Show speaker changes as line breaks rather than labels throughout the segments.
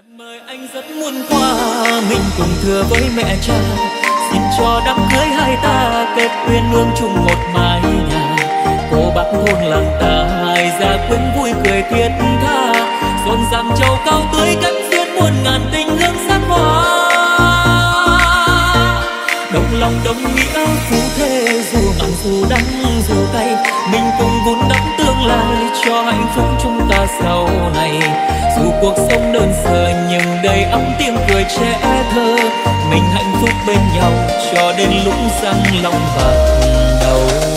Em ơi, anh rất muốn qua, mình cùng thừa với mẹ cha. Xin cho đám cưới hai ta kết quyên lương chung một mái nhà. Cô bác thôn làng ta, hai gia quyến vui cười thiết tha. Rộn ràng châu cao tươi cánh xuyên muôn ngàn tình hương sắc hoa lòng đồng nghĩa phú thế dù mặn dù đắng, dù cay, mình cùng vun đắp tương lai cho hạnh phúc chúng ta sau này. Dù cuộc sống đơn sơ nhưng đầy ấm tiếng cười trẻ thơ, mình hạnh phúc bên nhau cho đến lúc răng lòng bạc đầu.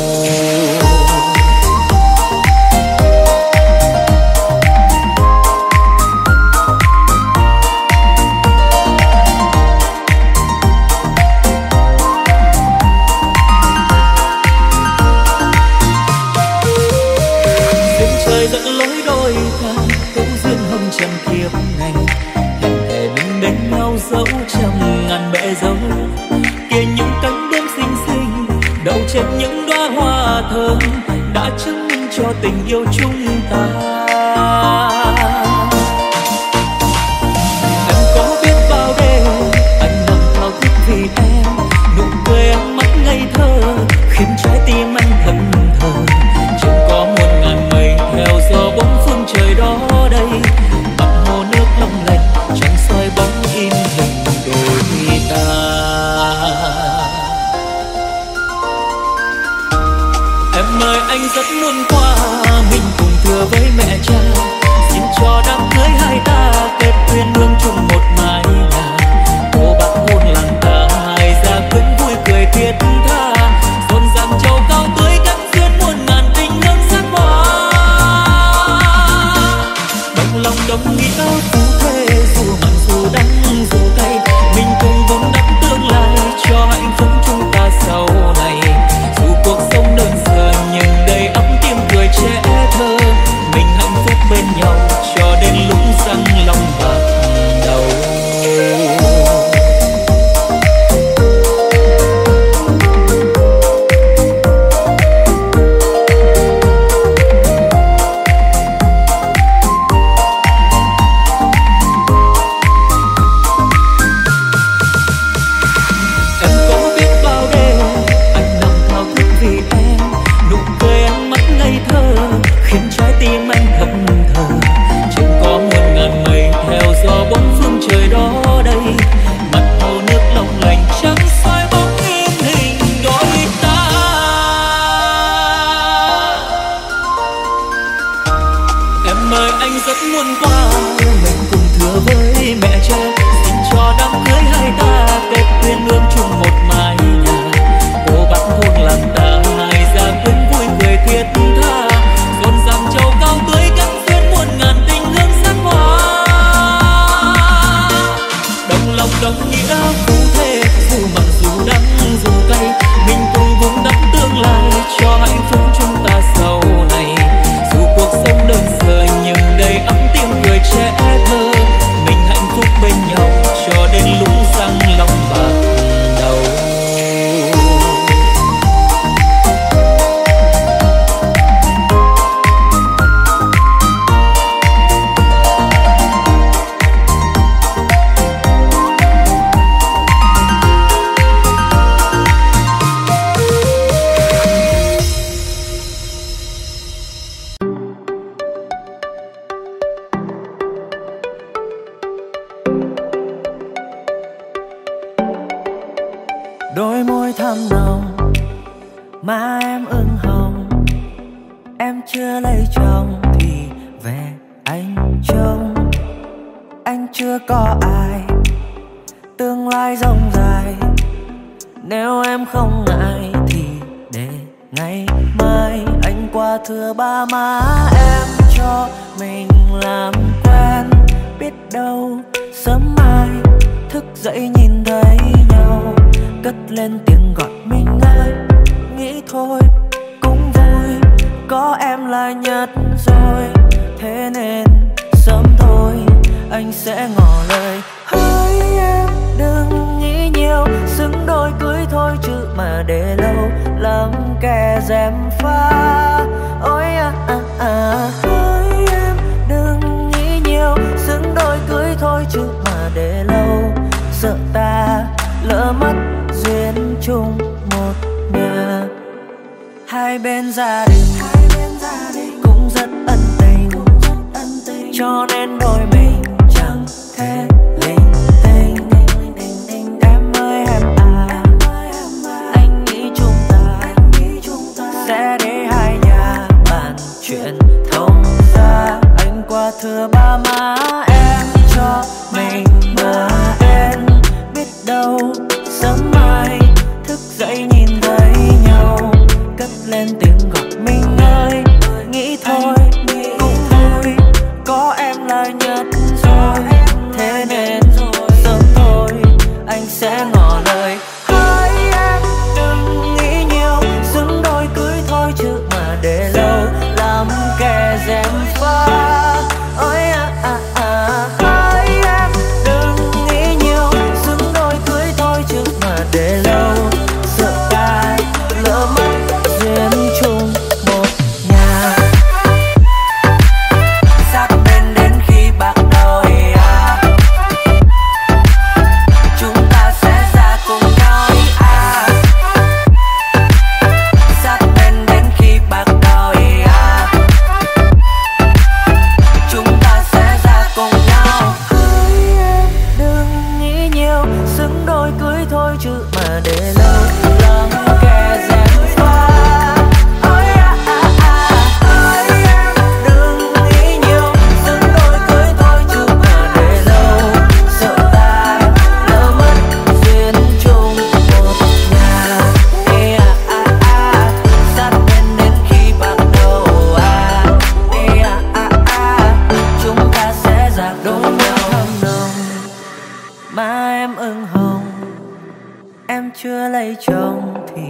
em
chưa lấy chồng thì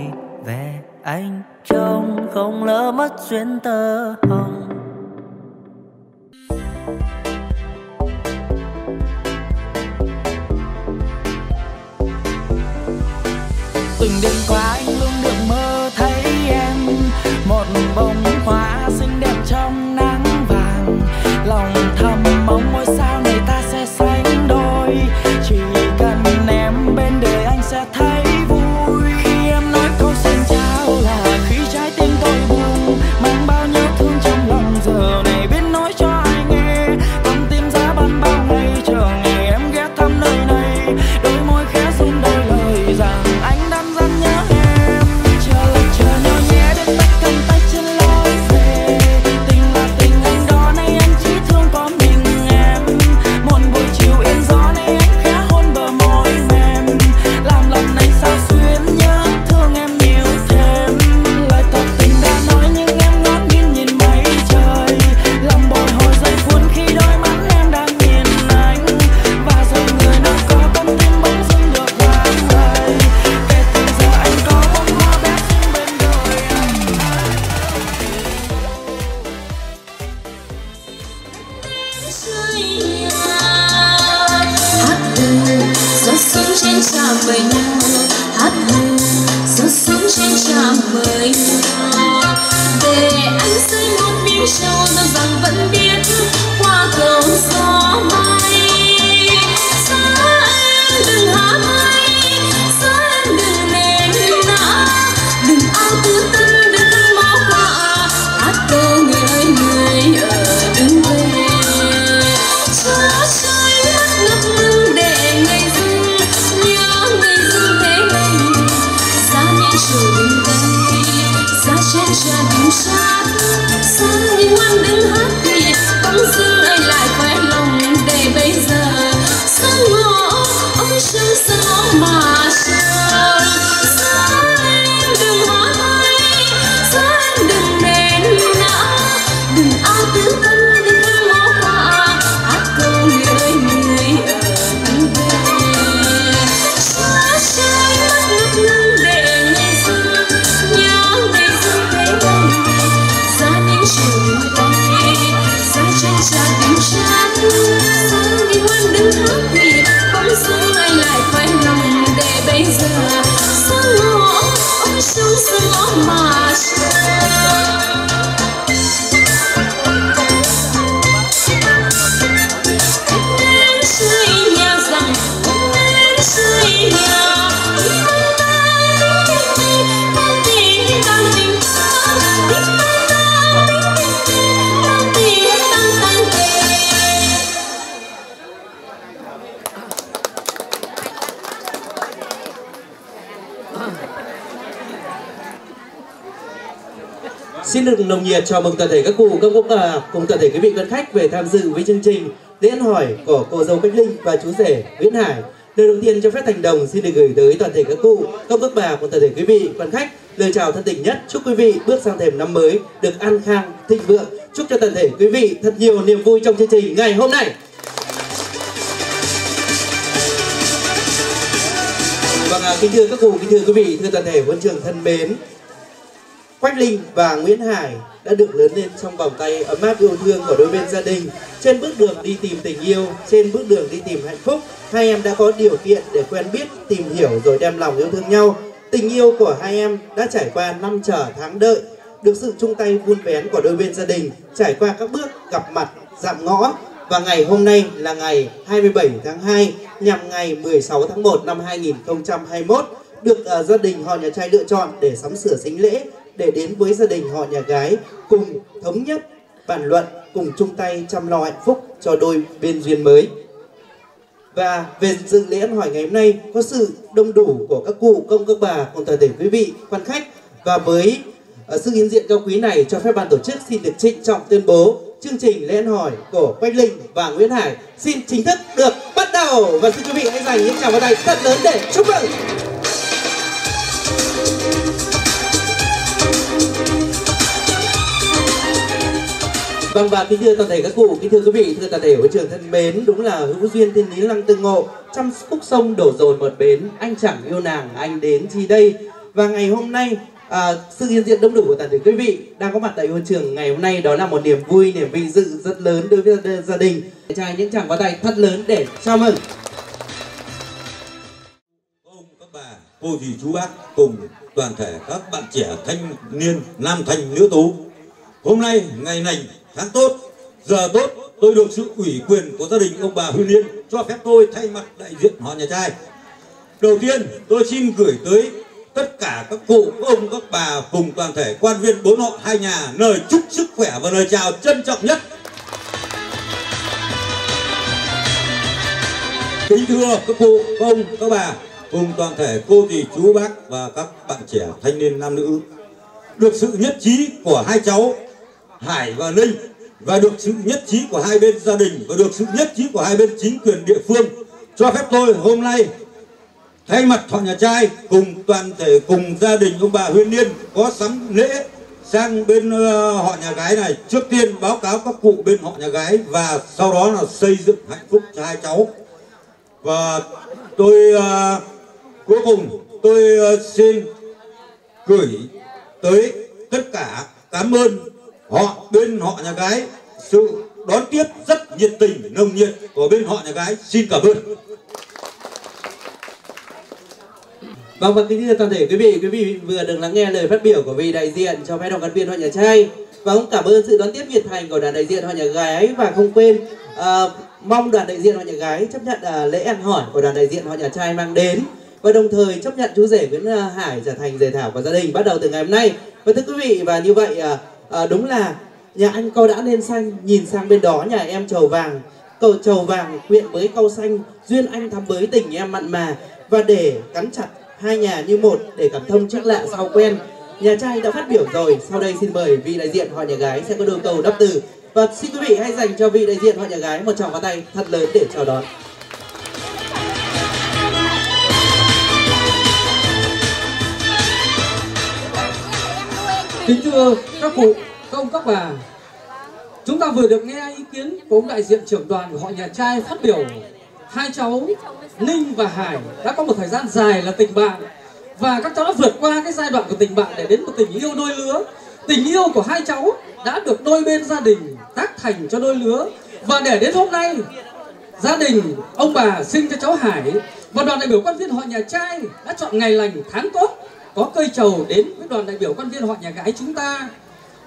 về anh trông không
lỡ mất duyên tơ hồng.
Toàn thể quý vị quan khách về tham dự với chương trình lễ hỏi của cô dâu Bích Linh và chú rể Nguyễn Hải. Lời đầu tiên cho phép thành đồng xin được gửi tới toàn thể các cụ, các quốc bà cùng toàn thể quý vị quan khách lời chào thân tình nhất. Chúc quý vị bước sang thềm năm mới được an khang, thịnh vượng. Chúc cho toàn thể quý vị thật nhiều niềm vui trong chương trình ngày hôm nay. Vâng, kính thưa các cụ, kính thưa quý vị, thưa toàn thể quân trường thân mến, Quách Linh và Nguyễn Hải đã được lớn lên trong vòng tay ấm áp yêu thương của đôi bên gia đình. Trên bước đường đi tìm tình yêu, trên bước đường đi tìm hạnh phúc, hai em đã có điều kiện để quen biết, tìm hiểu rồi đem lòng yêu thương nhau. Tình yêu của hai em đã trải qua năm chờ tháng đợi, được sự chung tay vun vén của đôi bên gia đình, trải qua các bước gặp mặt, dạm ngõ, và ngày hôm nay là ngày 27 tháng 2 nhằm ngày 16 tháng 1 năm 2021 được uh, gia đình họ nhà trai lựa chọn để sắm sửa sinh lễ để đến với gia đình họ nhà gái cùng thống nhất bàn luận cùng chung tay chăm lo hạnh phúc cho đôi bên duyên mới. Và về dự lễ ăn hỏi ngày hôm nay có sự đông đủ của các cụ, công các bà cùng toàn thể quý vị, quan khách và với ờ, sự hiện diện cao quý này cho phép ban tổ chức xin được trịnh trọng tuyên bố chương trình lễ ăn hỏi của Quách Linh và Nguyễn Hải xin chính thức được bắt đầu và xin quý vị hãy dành những tràng pháo tay thật lớn để chúc mừng. Vâng và kính thưa toàn thể các cụ, kính thưa quý vị, thưa toàn thể hội trường thân mến, đúng là hữu duyên thiên lý lăng tương ngộ, trăm khúc sông đổ dồn một bến, anh chẳng yêu nàng, anh đến chi đây. Và ngày hôm nay à, sự hiện diện đông đủ của toàn thể quý vị đang có mặt tại hội trường ngày hôm nay đó là một niềm vui, niềm vinh dự rất lớn đối với gia đình. Trai những chàng có tay thật lớn để chào mừng.
Ông các bà, cô dì chú bác cùng toàn thể các bạn trẻ thanh niên, nam thanh nữ tú. Hôm nay ngày lành tháng tốt, giờ tốt, tôi được sự ủy quyền của gia đình ông bà Huy Liên cho phép tôi thay mặt đại diện họ nhà trai. Đầu tiên, tôi xin gửi tới tất cả các cụ, các ông, các bà cùng toàn thể quan viên bốn họ hai nhà lời chúc sức khỏe và lời chào trân trọng nhất. Kính thưa các cụ, các ông, các bà cùng toàn thể cô dì chú bác và các bạn trẻ thanh niên nam nữ được sự nhất trí của hai cháu Hải và Linh và được sự nhất trí của hai bên gia đình và được sự nhất trí của hai bên chính quyền địa phương. Cho phép tôi hôm nay thay mặt họ nhà trai cùng toàn thể cùng gia đình ông bà Huyên Niên có sắm lễ sang bên uh, họ nhà gái này. Trước tiên báo cáo các cụ bên họ nhà gái và sau đó là xây dựng hạnh phúc cho hai cháu. Và tôi uh, cuối cùng tôi uh, xin gửi tới tất cả cảm ơn họ bên họ nhà gái sự đón tiếp rất nhiệt tình nồng nhiệt của bên họ nhà gái. Xin cảm ơn.
Vâng và kính thưa toàn thể quý vị, quý vị vừa được lắng nghe lời phát biểu của vị đại diện cho phái đoàn quan viên họ nhà trai. Và cũng cảm ơn sự đón tiếp nhiệt thành của đoàn đại diện họ nhà gái. Và không quên uh, mong đoàn đại diện họ nhà gái chấp nhận uh, lễ ăn hỏi của đoàn đại diện họ nhà trai mang đến. Và đồng thời chấp nhận chú rể Nguyễn ờ, Hải trở thành rể thảo của gia đình bắt đầu từ ngày hôm nay. Và thưa quý vị và như vậy uh, à, đúng là nhà anh câu đã lên xanh nhìn sang bên đó nhà em trầu vàng. Cầu trầu vàng quyện với câu xanh duyên anh thắm với tình em mặn mà. Và để gắn chặt hai nhà như một để cảm thông chắc lạ sau quen. Nhà trai đã phát biểu rồi sau đây xin mời vị đại diện họ nhà gái sẽ có đôi câu đáp từ. Và xin quý vị hãy dành cho vị đại diện họ nhà gái một tràng pháo tay thật lớn để chào đón.
Kính thưa các cụ các ông các bà, chúng ta vừa được nghe ý kiến của ông đại diện trưởng đoàn của họ nhà trai phát biểu. Hai cháu, Ninh và Hải, đã có một thời gian dài là tình bạn và các cháu đã vượt qua cái giai đoạn của tình bạn để đến một tình yêu đôi lứa. Tình yêu của hai cháu đã được đôi bên gia đình tác thành cho đôi lứa và để đến hôm nay, gia đình ông bà sinh cho cháu Hải và đoàn đại biểu quan viên họ nhà trai đã chọn ngày lành tháng tốt có cây trầu đến với đoàn đại biểu quan viên họ nhà gái chúng ta.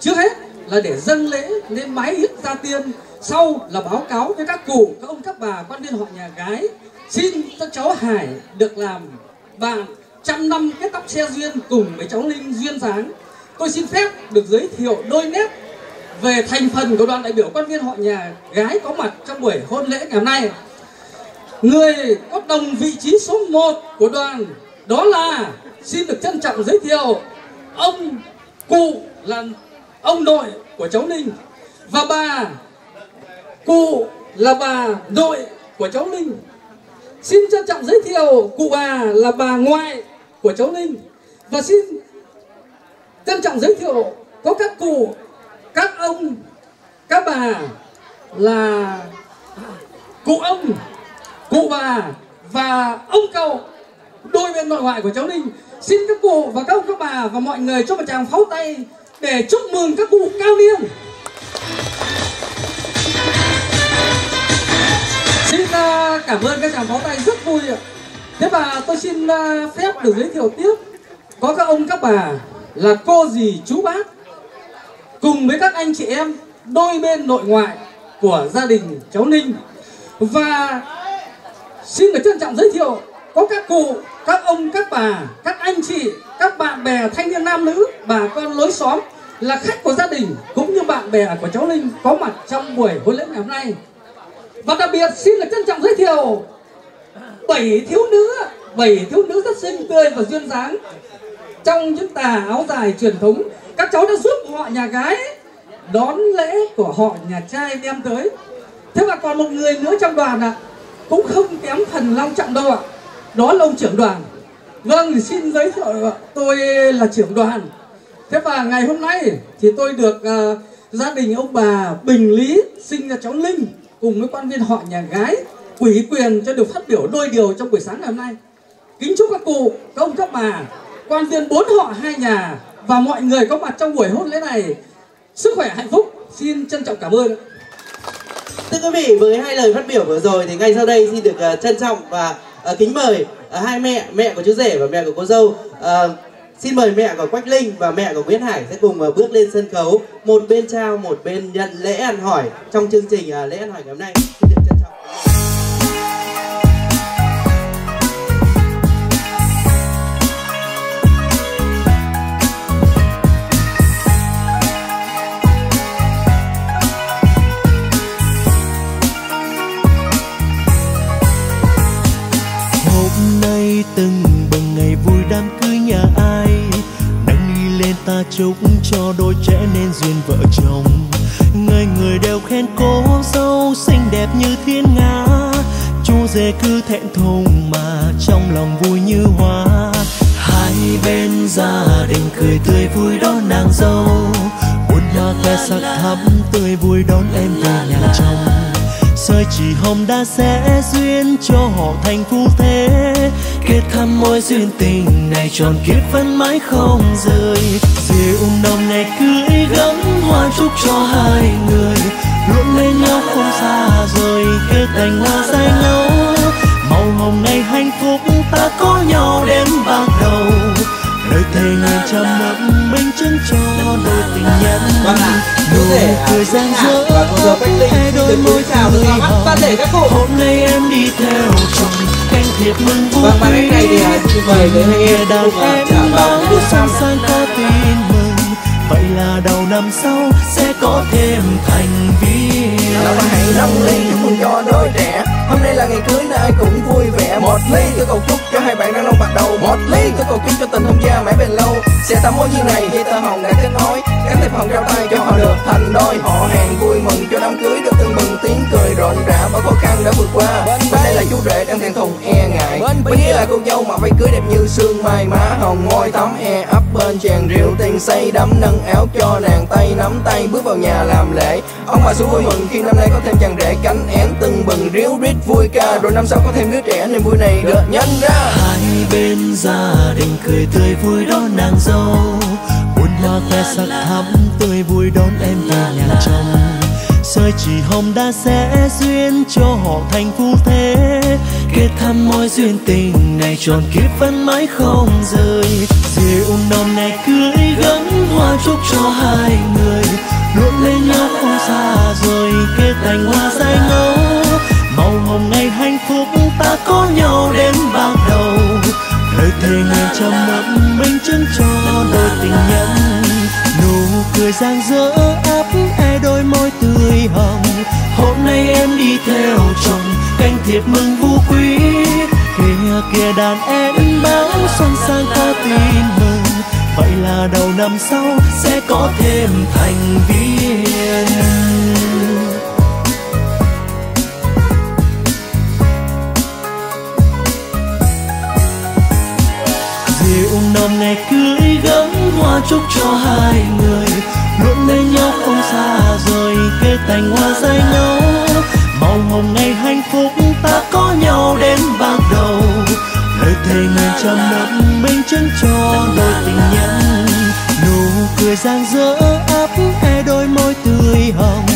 Trước hết là để dâng lễ lên mái yết gia tiên, sau là báo cáo với các cụ, các ông, các bà, quan viên họ nhà gái. Xin cho cháu hải được làm bạn trăm năm kết tóc xe duyên cùng với cháu linh duyên dáng. Tôi xin phép được giới thiệu đôi nét về thành phần của đoàn đại biểu quan viên họ nhà gái có mặt trong buổi hôn lễ ngày hôm nay. Người có đồng vị trí số 1 của đoàn đó là xin được trân trọng giới thiệu ông cụ là ông nội của cháu Ninh và bà, cụ là bà nội của cháu Ninh xin trân trọng giới thiệu cụ bà là bà ngoại của cháu Ninh và xin trân trọng giới thiệu có các cụ, các ông, các bà là cụ ông, cụ bà và ông cậu, đôi bên nội ngoại của cháu Ninh xin các cụ và các ông các bà và mọi người cho một tràng pháo tay để chúc mừng các cụ cao niên. Xin uh, cảm ơn các tràng pháo tay rất vui ạ. Thế và tôi xin uh, phép được giới thiệu tiếp. Có các ông các bà là cô dì chú bác cùng với các anh chị em đôi bên nội ngoại của gia đình cháu Ninh. Và xin được trân trọng giới thiệu có các cụ, các ông, các bà, các anh chị, các bạn bè thanh niên nam nữ, bà con lối xóm là khách của gia đình cũng như bạn bè của cháu linh có mặt trong buổi hôn lễ ngày hôm nay. Và đặc biệt xin được trân trọng giới thiệu bảy thiếu nữ, bảy thiếu nữ rất xinh tươi và duyên dáng trong những tà áo dài truyền thống các cháu đã giúp họ nhà gái đón lễ của họ nhà trai đem tới thế và còn một người nữa trong đoàn ạ à, cũng không kém phần long trọng đâu ạ à đó là ông trưởng đoàn. Vâng thì xin giới thiệu tôi là trưởng đoàn. Thế và ngày hôm nay thì tôi được uh, gia đình ông bà bình lý sinh ra cháu linh cùng với quan viên họ nhà gái ủy quyền cho được phát biểu đôi điều trong buổi sáng ngày hôm nay. Kính chúc các cụ các ông các bà quan viên bốn họ hai nhà và mọi người có mặt trong buổi hôn lễ này sức khỏe hạnh phúc. Xin trân trọng cảm ơn
thưa quý vị với hai lời phát biểu vừa rồi thì ngay sau đây xin được uh, trân trọng và à, kính mời à, hai mẹ mẹ của chú rể và mẹ của cô dâu. À, xin mời mẹ của quách linh và mẹ của nguyễn hải sẽ cùng bước lên sân khấu. Một bên trao một bên nhận lễ ăn hỏi trong chương trình à, lễ ăn hỏi ngày hôm nay.
Thắm tươi vui đón em về nhà chồng. Sợi chỉ hồng đã sẽ duyên cho họ thành phu thế. Kết thăm mối duyên tình này tròn kiếp vẫn mãi không rời. Rượu nồng ngày cưới gấm hoa chúc cho hai người. Luôn bên nhau không xa rời, kết thành hoa say lâu màu hồng ngày hạnh phúc, ta có nhau đến ban đầu. Lời thề ngàn trăm năm minh chứng cho đôi tình nhân.
Vâng
nụ cười giang dở hai đôi môi tươi hồng hôm nay em đi theo chồng canh thiệp mừng vui
và cái này thì xin mời tới hai em
đàn em báo sang sang có tin mừng. Vậy là đầu năm sau sẽ có thêm thành viên.
Hãy nâng ly mừng cho đôi trẻ là ngày cưới nên ai cũng vui vẻ. Một ly tôi cầu chúc cho hai bạn đang nông bạc đầu. Một ly tôi cầu kính cho tình hôn gia mãi bền lâu. Sẽ tạo mối duyên này khi tơ hồng đã kết nối cánh tay hồng trao tay cho họ được thành đôi. Họ hàng vui mừng cho đám cưới được tưng bừng. Tiếng cười rộn rã bao khó khăn đã vượt qua. Bên đây là chú rể đang thẹn thùng e ngại. Bên kia là cô dâu mặc váy cưới đẹp như sương mai má hồng. Môi thắm e ấp bên chàng rượu tình say. Đắm nâng áo cho nàng tay nắm tay bước vào nhà làm lễ ông bà xuống vui mừng khi năm nay có thêm chàng rể cánh én từng bừng, ríu rít vui ca. Rồi năm sau có thêm đứa trẻ nên vui này được nhân ra.
Hai bên gia đình cười tươi vui đón nàng dâu. Buồn hoa khoe sắc thắm tươi vui đón em về nhà chồng. Sợi chỉ hồng đã sẽ duyên cho họ thành phu thế kết thăm mối duyên tình này tròn kiếp vẫn mãi không rời. Rượu nồng này cưới gắn hoa chúc cho hai người. Luôn lên nhau không xa rồi kết thành hoa dài ngâu màu hồng ngày hạnh phúc ta có nhau đến bao đầu. Lời thề ngày trăm năm minh chứng cho đôi tình nhân. Nụ cười giang rỡ áp e đôi môi tươi hồng. Hôm nay em đi theo chồng thiệp mừng vu quý. Kia kia đàn em báo xuân sang ta tin mừng. Vậy là đầu năm sau sẽ có thêm thành viên. Rượu nồng ngày cưới gấm hoa chúc cho hai người. Luôn bên nhau không xa rời kê thành hoa dây nhau màu hồng ngày hạnh phúc ta có nhau đến bạc đầu. Lời thề ngàn trăm năm minh chứng cho đôi tình nhân. Nụ cười rạng rỡ ấp e đôi môi tươi hồng.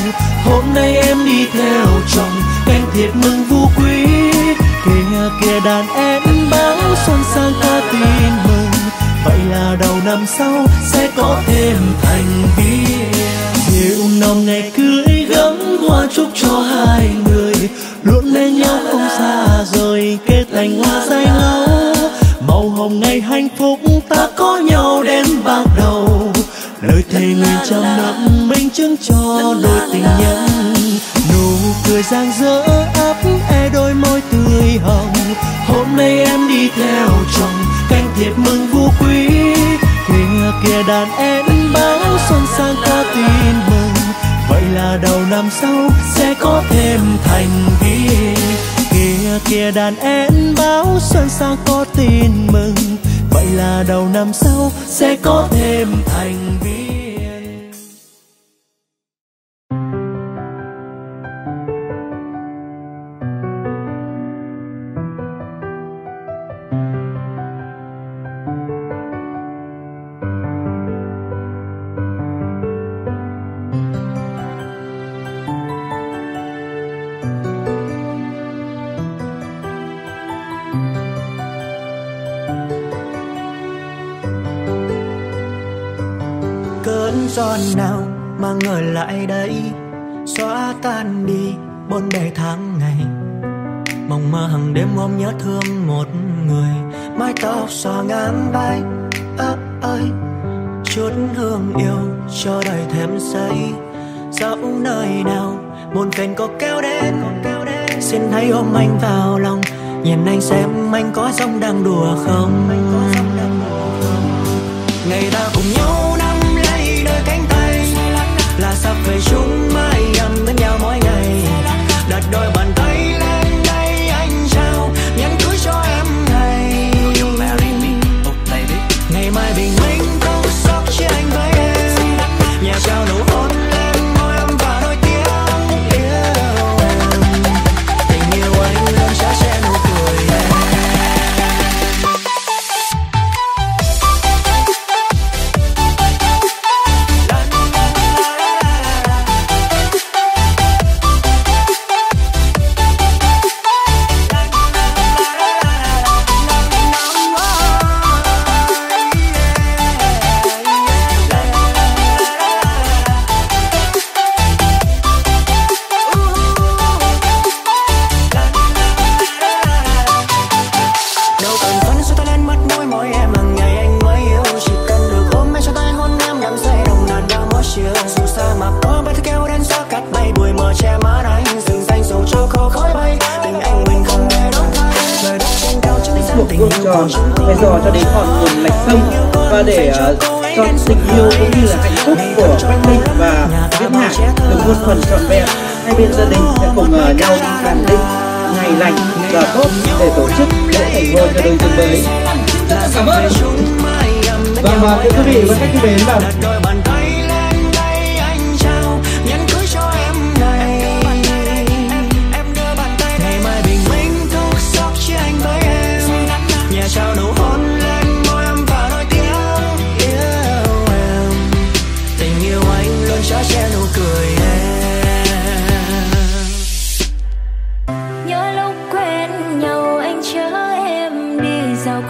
Hôm nay em đi theo chồng, em thiệt mừng vu quý. Kìa kìa đàn em báo xuân sang ca tin mừng. Vậy là đầu năm sau sẽ có thêm thành viên. Rượu nồng ngày cưới gấm hoa chúc cho hai người bên nhau không xa rời kết thành hoa dài ngâu màu hồng ngày hạnh phúc ta có nhau đến bạc đầu. Lời thề nguyện trăm năm minh chứng cho đôi tình nhân. Nụ cười rạng rỡ ấp e đôi môi tươi hồng. Hôm nay em đi theo chồng, canh thiệp mừng vu quý. Kìa kìa đàn em báo xuân sang ca tin mừng. Vậy là đầu năm sau sẽ có thêm thành viên kia kia đàn én báo xuân sang có tin mừng. Vậy là đầu năm sau sẽ có thêm thành viên. Ôm anh vào lòng. Nhìn anh xem anh có giống đang đùa không? Ngày ta cùng nhau nắm lấy đôi cánh tay, là sắp về chung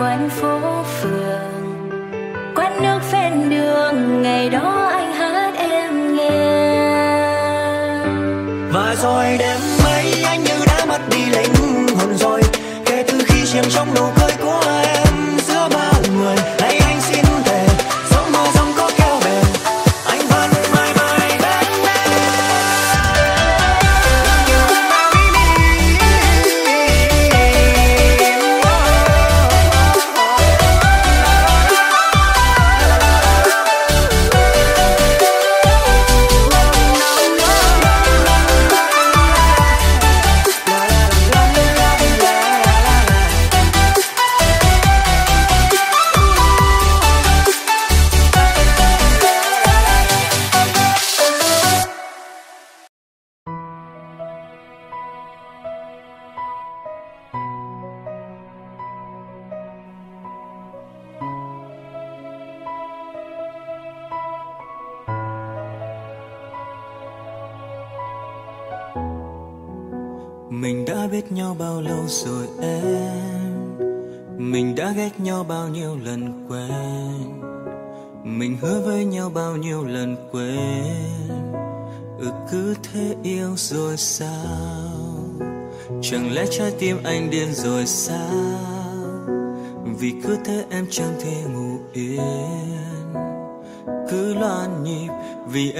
quanh phố phường, quán nước ven đường, ngày đó anh hát em nghe.
Và rồi đêm ấy anh như đã mất đi linh hồn rồi. Kể từ khi chìm trong nụ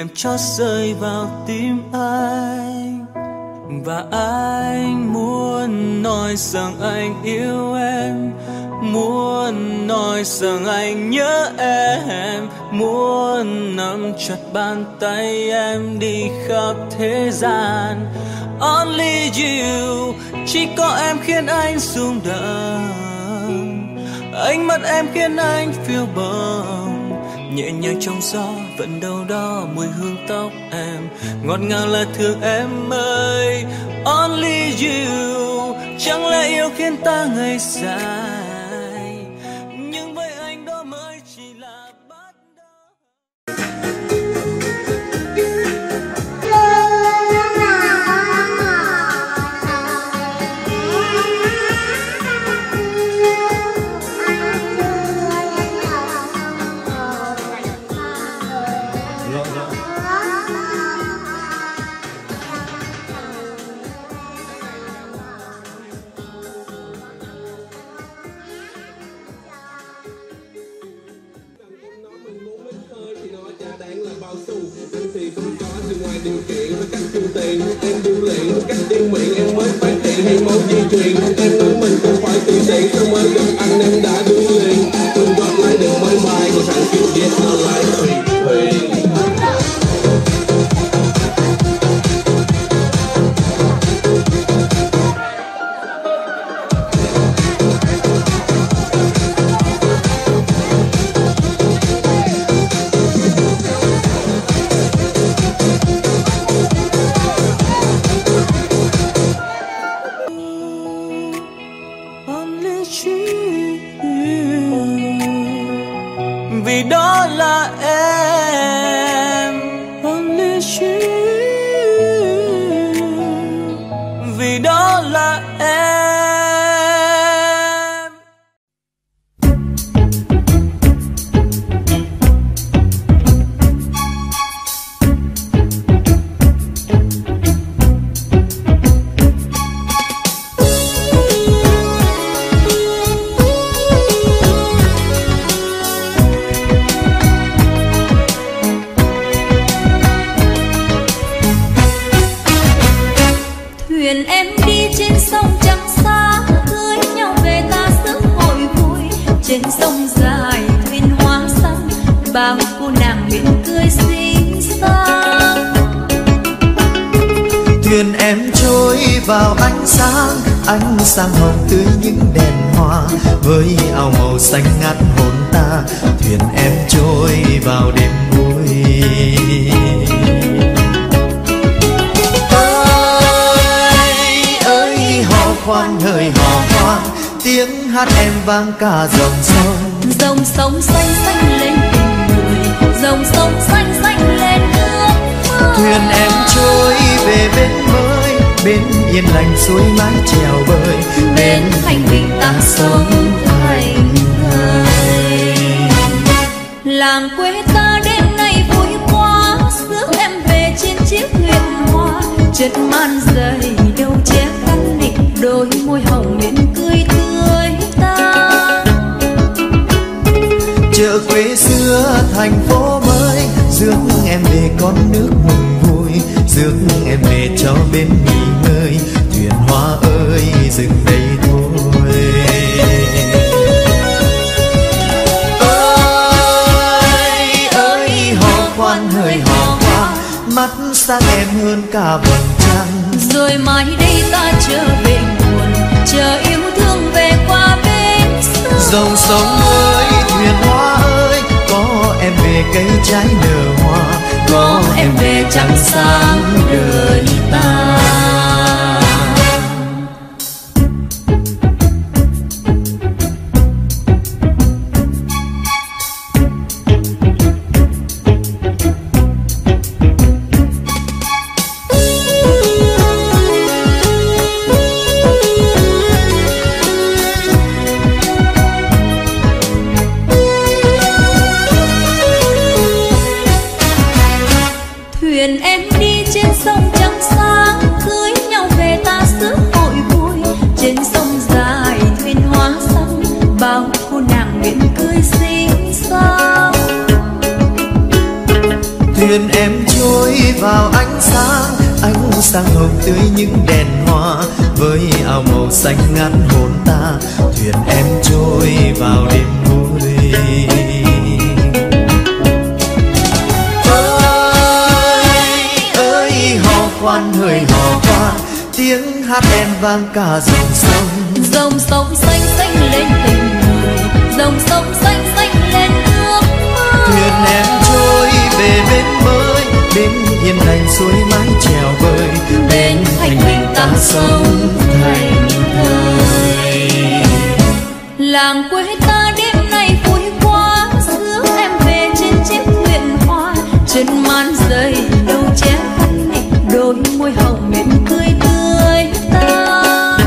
em
chót rơi vào tim anh. Và anh muốn nói rằng anh yêu em. Muốn nói rằng anh nhớ em. Muốn nắm chặt bàn tay em đi khắp thế gian. Only you, chỉ có em khiến anh rung động. Ánh mắt em khiến anh phiêu bồng nhẹ nhàng trong gió, vẫn đâu đó mùi hương tóc em. Ngọt ngào là thương em ơi, only you. Chẳng lẽ yêu khiến ta ngày dài
Take the vì đó
là em. xanh ngắt hồn ta thuyền em trôi vào đêm vui ơi ơi hò khoan hơi hò khoan tiếng hát em vang cả dòng sông
dòng sông xanh xanh lên tình người dòng sông xanh xanh lên nước mơ.
thuyền em bến yên lành suối mái trèo bơi
bên thanh bình ta sống thành thời làng quê ta đêm nay vui quá rước em về trên chiếc thuyền hoa. Chất man dày đâu che khăn định đôi môi hồng mỉm cười tươi ta.
Chợ quê xưa thành phố mới rước em về con nước mừng vui rước em về cho bên mình ơi thuyền hoa ơi dừng đây thôi. Ơi ơi hò quan hơi hò quan mắt xa em hơn cả vầng trăng.
Rồi mai đây ta trở về buồn chờ yêu thương về qua bên sông
dòng sông ơi thuyền hoa ơi có em về cây trái nở hoa có em về trăng sáng đời ta. Tươi những đèn hoa với áo màu xanh ngắt hồn ta thuyền em trôi vào đêm vui. Ơi ơi hò khoan hỡi hò khoan tiếng hát em vang cả dòng sông. Dòng sông xanh xanh lên tình người dòng sông xanh xanh lên nước thuyền em trôi về bên mới bên yên lành suối sống thành thời làng quê ta đêm nay vui quá, giữa em về trên chiếc thuyền hoa. Trên màn rơi đầu che đôi môi hồng mềm cười tươi ta.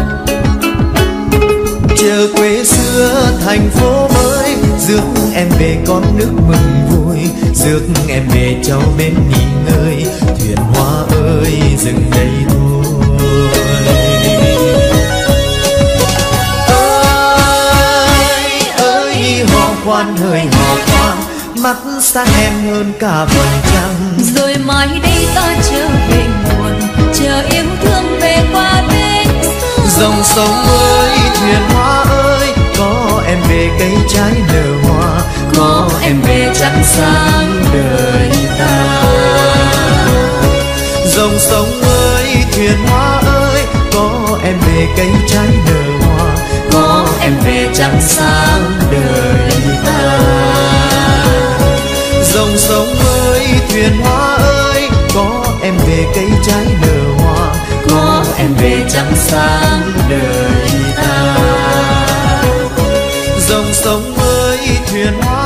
Chờ quê xưa thành phố mới, rước em về con nước mừng vui. Rước em về cháu bên nghỉ ngơi, thuyền hoa ơi dừng đây khoan hơi hò khoan mắt sáng em hơn cả vầng trăng. Rồi mai đây ta trở về nguồn chờ yêu thương về qua bên dòng sông ơi thuyền hoa ơi có em về cây trái nở hoa có em về trăng sáng đời ta. Dòng sông ơi thuyền hoa ơi có em về
cây trái nở em về trăng
sáng đời ta. Dòng sông ơi thuyền hoa ơi, có em về cây trái nở hoa, có em về trăng sáng đời ta. Dòng sông ơi thuyền hoa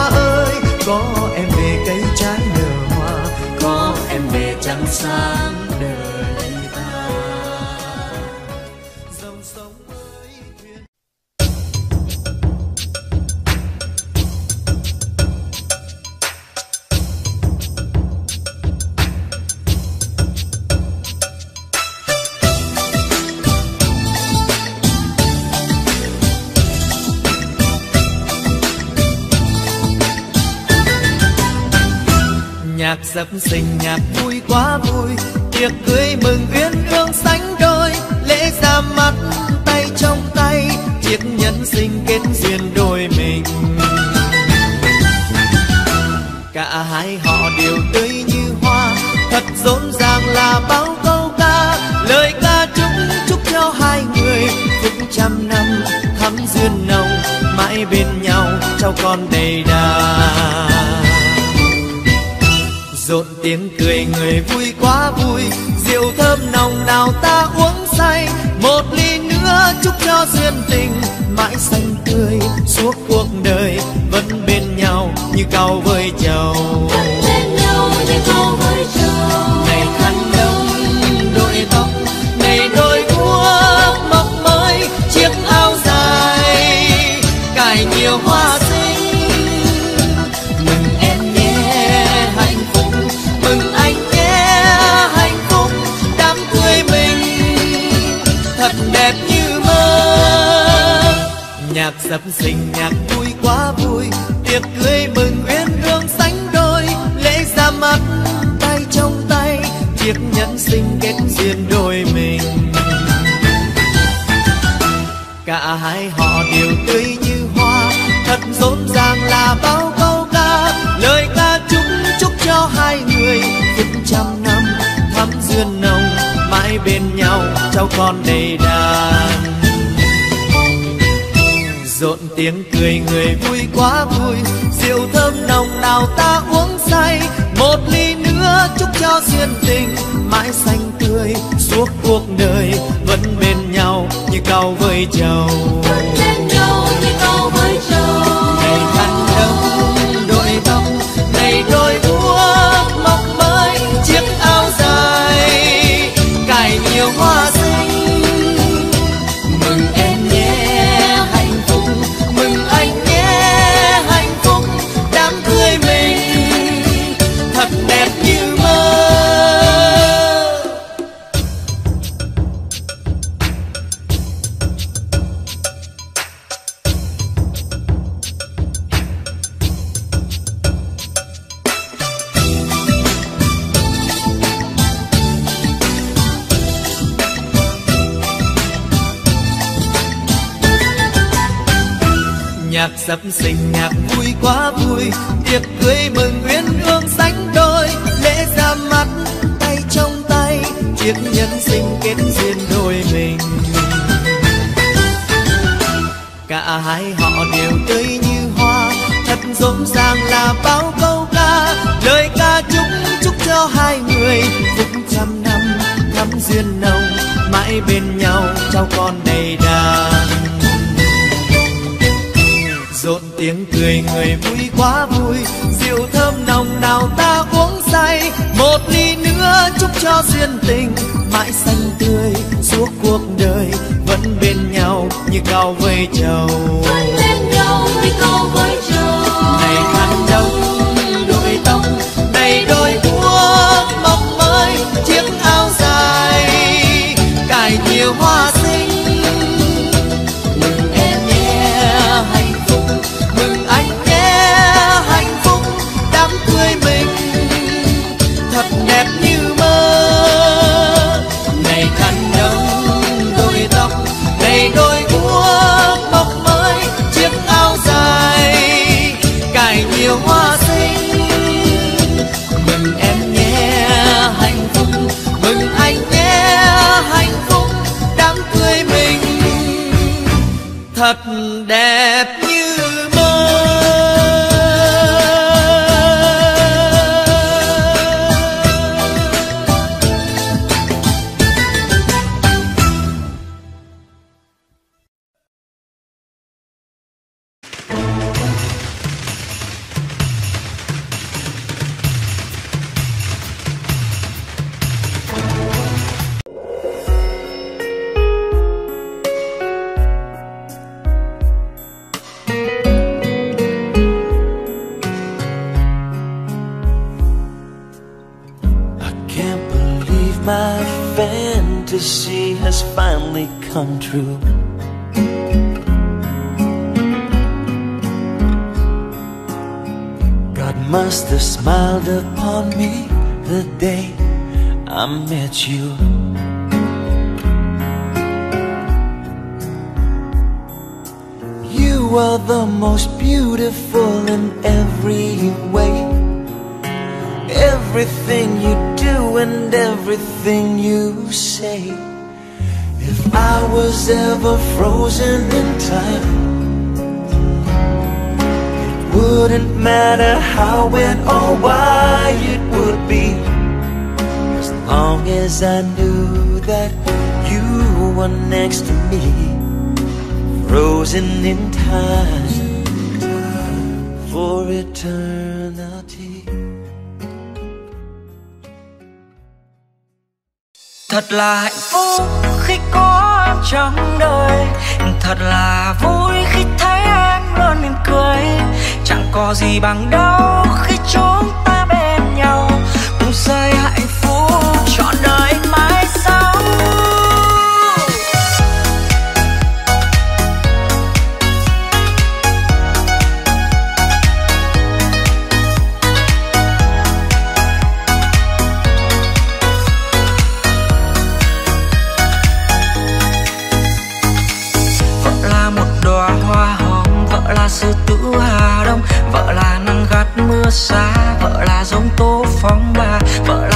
nhạc dập nhạc vui quá chúc cho hai người kiếp trăm năm thắm duyên nồng mãi bên nhau, cháu con đầy đàn. Rộn tiếng cười người vui quá vui, rượu thơm nồng nào ta uống say. Một ly nữa chúc cho duyên tình, mãi xanh tươi, suốt cuộc đời vẫn bên nhau như cao với chầu sắp sinh.
I met you. You are the most beautiful in every way. Everything you do and everything you say. If I was ever frozen in time It wouldn't matter how and or why it would be. long as I knew that you were next to me, frozen in time for eternity.
Thật là hạnh phúc khi có em trong đời. Thật là vui khi thấy em luôn mỉm cười. Chẳng có gì bằng đâu khi chúng ta bên nhau. Cùng say hạnh xa vợ là giống tố phóng ba vợ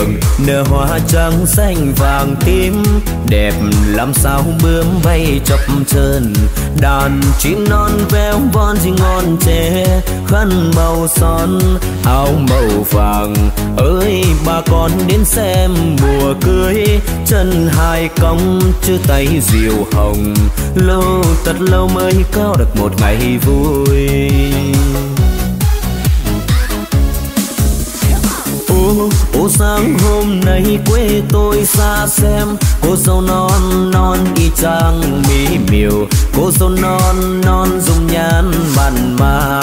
Đường, nở hoa trắng xanh vàng tím. Đẹp làm sao bướm bay chập chờn. Đàn chim non véo von gì ngon trẻ Khăn màu son, áo màu vàng. Ơi, bà con đến xem mùa cưới. Chân hai cong, chữ tay diều hồng. Lâu thật lâu mới có được một ngày vui. Ô Cô sáng hôm nay quê tôi xa xem cô dâu non non y chang mỹ miều. Cô dâu non non dùng nhan mặn mà.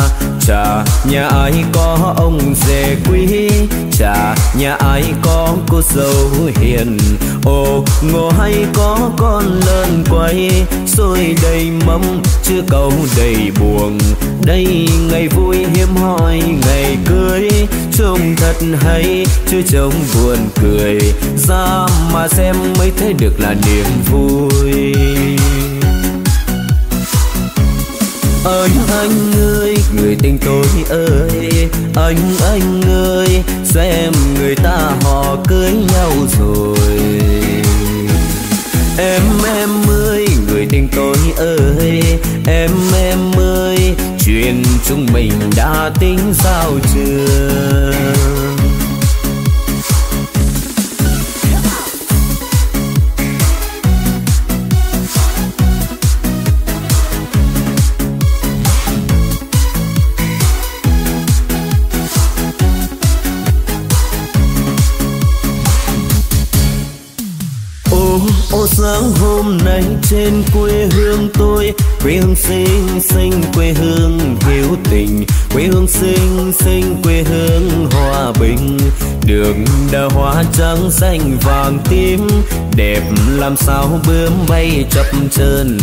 Trà nhà ai có ông dề quý. Trà nhà ai có cô dâu hiền. Ồ, ngô hay có con lợn quay xôi đầy mâm chưa câu đầy buồn. Đây ngày vui hiếm hoi, ngày cưới. Trông thật hay chưa trông buồn cười. Ra mà xem mới thấy được là niềm vui. Ơi, anh ơi, người tình tôi ơi. Anh anh ơi, xem người ta họ cưới nhau rồi. Em em ơi, người tình tôi ơi. Em em ơi, chuyện chúng mình đã tính sao chưa? Sáng hôm nay trên quê hương tôi, quê hương xinh xinh, quê hương hiếu tình, quê hương xinh xinh, quê hương hòa bình. Đường đào hoa trắng xanh vàng tím, đẹp làm sao bướm bay chập chân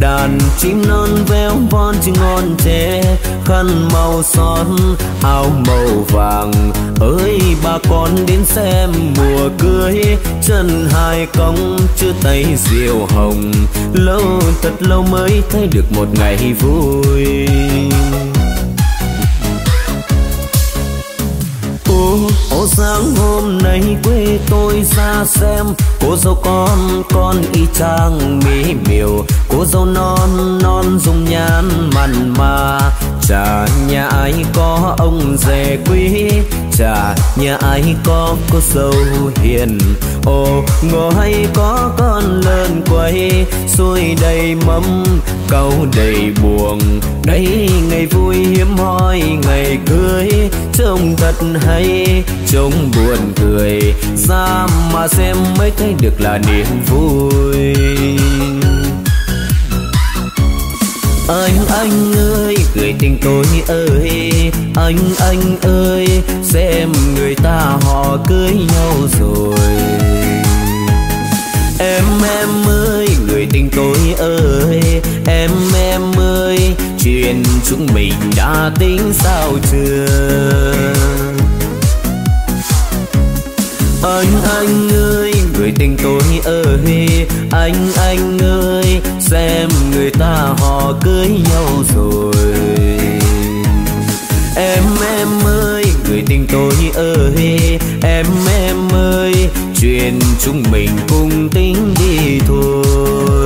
đàn chim non véo von chim ngon trẻ, khăn màu son, áo màu vàng ơi, bà con đến xem mùa cưới. Chân hai cong chưa tay diều hồng. Lâu thật lâu mới thấy được một ngày vui. Ô ô, sáng hôm nay quê tôi ra xem. Cô dâu con con y chang mỹ miều cô dâu non non dung nhan mặn mà. Chả nhà ai có ông rể quý. Chả nhà ai có cô dâu hiền. Ồ ngô hay có con lợn quay xuôi đầy mâm, câu đầy buồn. Đây ngày vui hiếm hoi, ngày cưới. Trông thật hay, trông buồn cười. Ra mà xem mới thấy được là niềm vui? Anh anh ơi, người tình tôi ơi. Anh anh ơi, xem người ta họ cưới nhau rồi. Em em ơi, người tình tôi ơi. Em em ơi, chuyện chúng mình đã tính sao chưa? Anh anh ơi người tình tôi ơi, anh anh ơi xem người ta họ cưới nhau rồi. Em em ơi người tình tôi ơi, em em ơi chuyện chúng mình cùng tính đi thôi.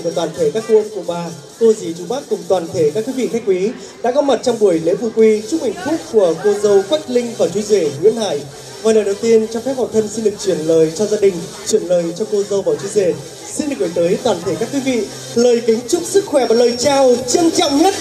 Diện của toàn thể các cô ông cụ bà, cô dì chú bác cùng toàn thể các quý vị khách quý đã có mặt trong buổi lễ vui quy chúc hạnh phúc của cô dâu Quách Linh và chú rể Nguyễn Hải. Và lời đầu tiên cho phép học thân xin được chuyển lời cho gia đình, chuyển lời cho cô dâu và chú rể. Xin được gửi tới toàn thể các quý vị lời kính chúc sức khỏe và lời chào trân trọng nhất.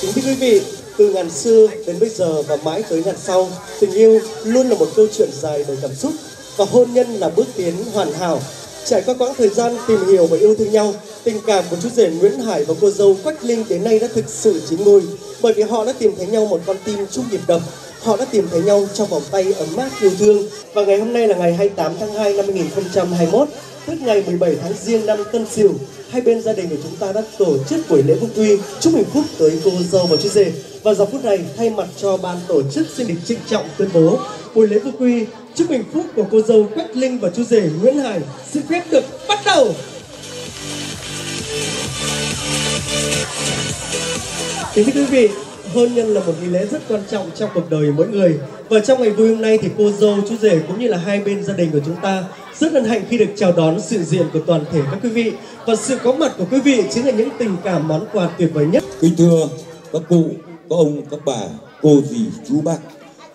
Kính thưa quý vị, từ ngàn xưa đến bây giờ và mãi tới ngàn sau, tình yêu luôn là một câu chuyện dài đầy cảm xúc và hôn nhân là bước tiến hoàn hảo. Trải qua quãng thời gian tìm hiểu và yêu thương nhau, tình cảm của chú rể Nguyễn Hải và cô dâu Quách Linh đến nay đã thực sự chín ngôi bởi vì họ đã tìm thấy nhau một con tim chung nhịp đập. Họ đã tìm thấy nhau trong vòng tay ấm áp yêu thương và ngày hôm nay là ngày 28 tháng 2 năm 2021 tức ngày 17 tháng Giêng năm Tân Sửu, hai bên gia đình của chúng ta đã tổ chức buổi lễ phúc quy chúc hạnh phúc tới cô dâu và chú rể. Và giờ phút này thay mặt cho ban tổ chức xin được trịnh trọng tuyên bố buổi lễ phúc quy chúc mừng phúc của cô dâu Quách Linh và chú rể Nguyễn Hải. Xin phép được bắt đầu. Kính thưa quý vị, hôn nhân là một nghi lễ rất quan trọng trong cuộc đời mỗi người. Và trong ngày vui hôm nay thì cô dâu chú rể cũng như là hai bên gia đình của chúng ta rất hân hạnh khi được chào đón sự diện của toàn thể các quý vị. Và sự có mặt của quý vị chính là những tình cảm món quà tuyệt vời nhất.
Kính thưa các cụ các ông các bà cô dì chú bác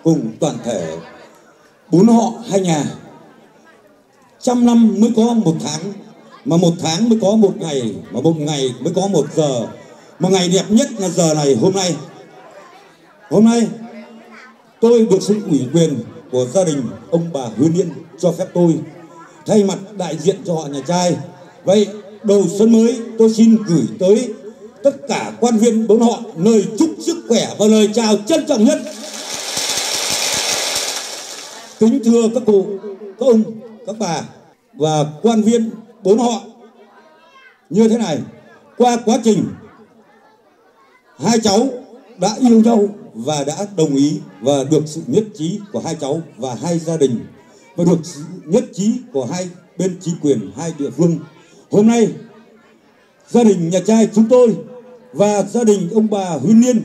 cùng toàn thể bốn họ, hai nhà. Trăm năm mới có một tháng, mà một tháng mới có một ngày, mà một ngày mới có một giờ. Một ngày đẹp nhất là giờ này, hôm nay. Hôm nay, tôi được sự ủy quyền của gia đình ông bà hương Yên cho phép tôi thay mặt đại diện cho họ nhà trai. Vậy, đầu xuân mới, tôi xin gửi tới tất cả quan viên bốn họ lời chúc sức khỏe và lời chào trân trọng nhất kính thưa các cụ, các ông, các bà và quan viên bốn họ, như thế này qua quá trình, hai cháu đã yêu nhau và đã đồng ý và được sự nhất trí của hai cháu và hai gia đình và được sự nhất trí của hai bên chính quyền, hai địa phương. Hôm nay, gia đình nhà trai chúng tôi và gia đình ông bà Huyên Niên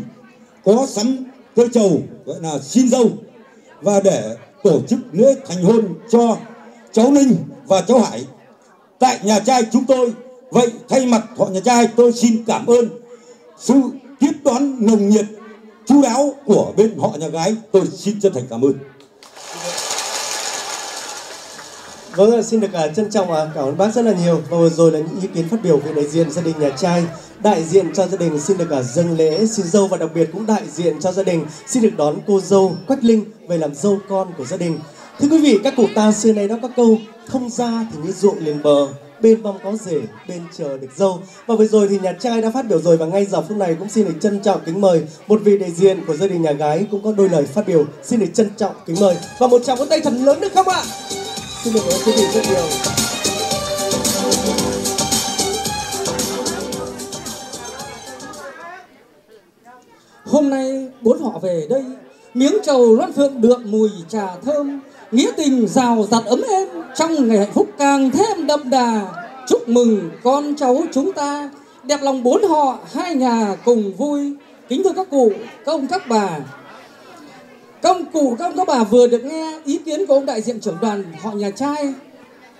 có sắm cơ trầu, gọi là xin dâu, và để tổ chức lễ thành hôn cho cháu Ninh và cháu Hải tại nhà trai chúng tôi. Vậy thay mặt họ nhà trai, tôi xin cảm ơn sự tiếp đón nồng nhiệt chú đáo của bên họ nhà gái tôi xin chân thành cảm ơn
Vâng, xin được uh, trân trọng uh, cảm ơn bác rất là nhiều. Và vừa rồi là những ý kiến phát biểu của đại diện gia đình nhà trai. Đại diện cho gia đình xin được uh, dâng lễ xin dâu và đặc biệt cũng đại diện cho gia đình xin được đón cô dâu Quách Linh về làm dâu con của gia đình. Thưa quý vị, các cụ ta xưa nay đã có câu thông gia thì như ruộng liền bờ, bên mong có rể bên chờ được dâu và vừa rồi thì nhà trai đã phát biểu rồi và ngay giờ phút này cũng xin được trân trọng kính mời một vị đại diện của gia đình nhà gái cũng có đôi lời phát biểu xin được trân trọng kính mời và một tràng vỗ tay thật lớn được không ạ xin được cảm ơn quý vị rất nhiều.
Hôm nay bốn họ về đây Miếng trầu loan phượng đượm mùi trà thơm Nghĩa tình rào rạt ấm êm Trong ngày hạnh phúc càng thêm đậm đà. Chúc mừng con cháu chúng ta Đẹp lòng bốn họ hai nhà cùng vui. Kính thưa các cụ, các ông các bà. Các ông cụ, các ông các bà vừa được nghe ý kiến của ông đại diện trưởng đoàn họ nhà trai.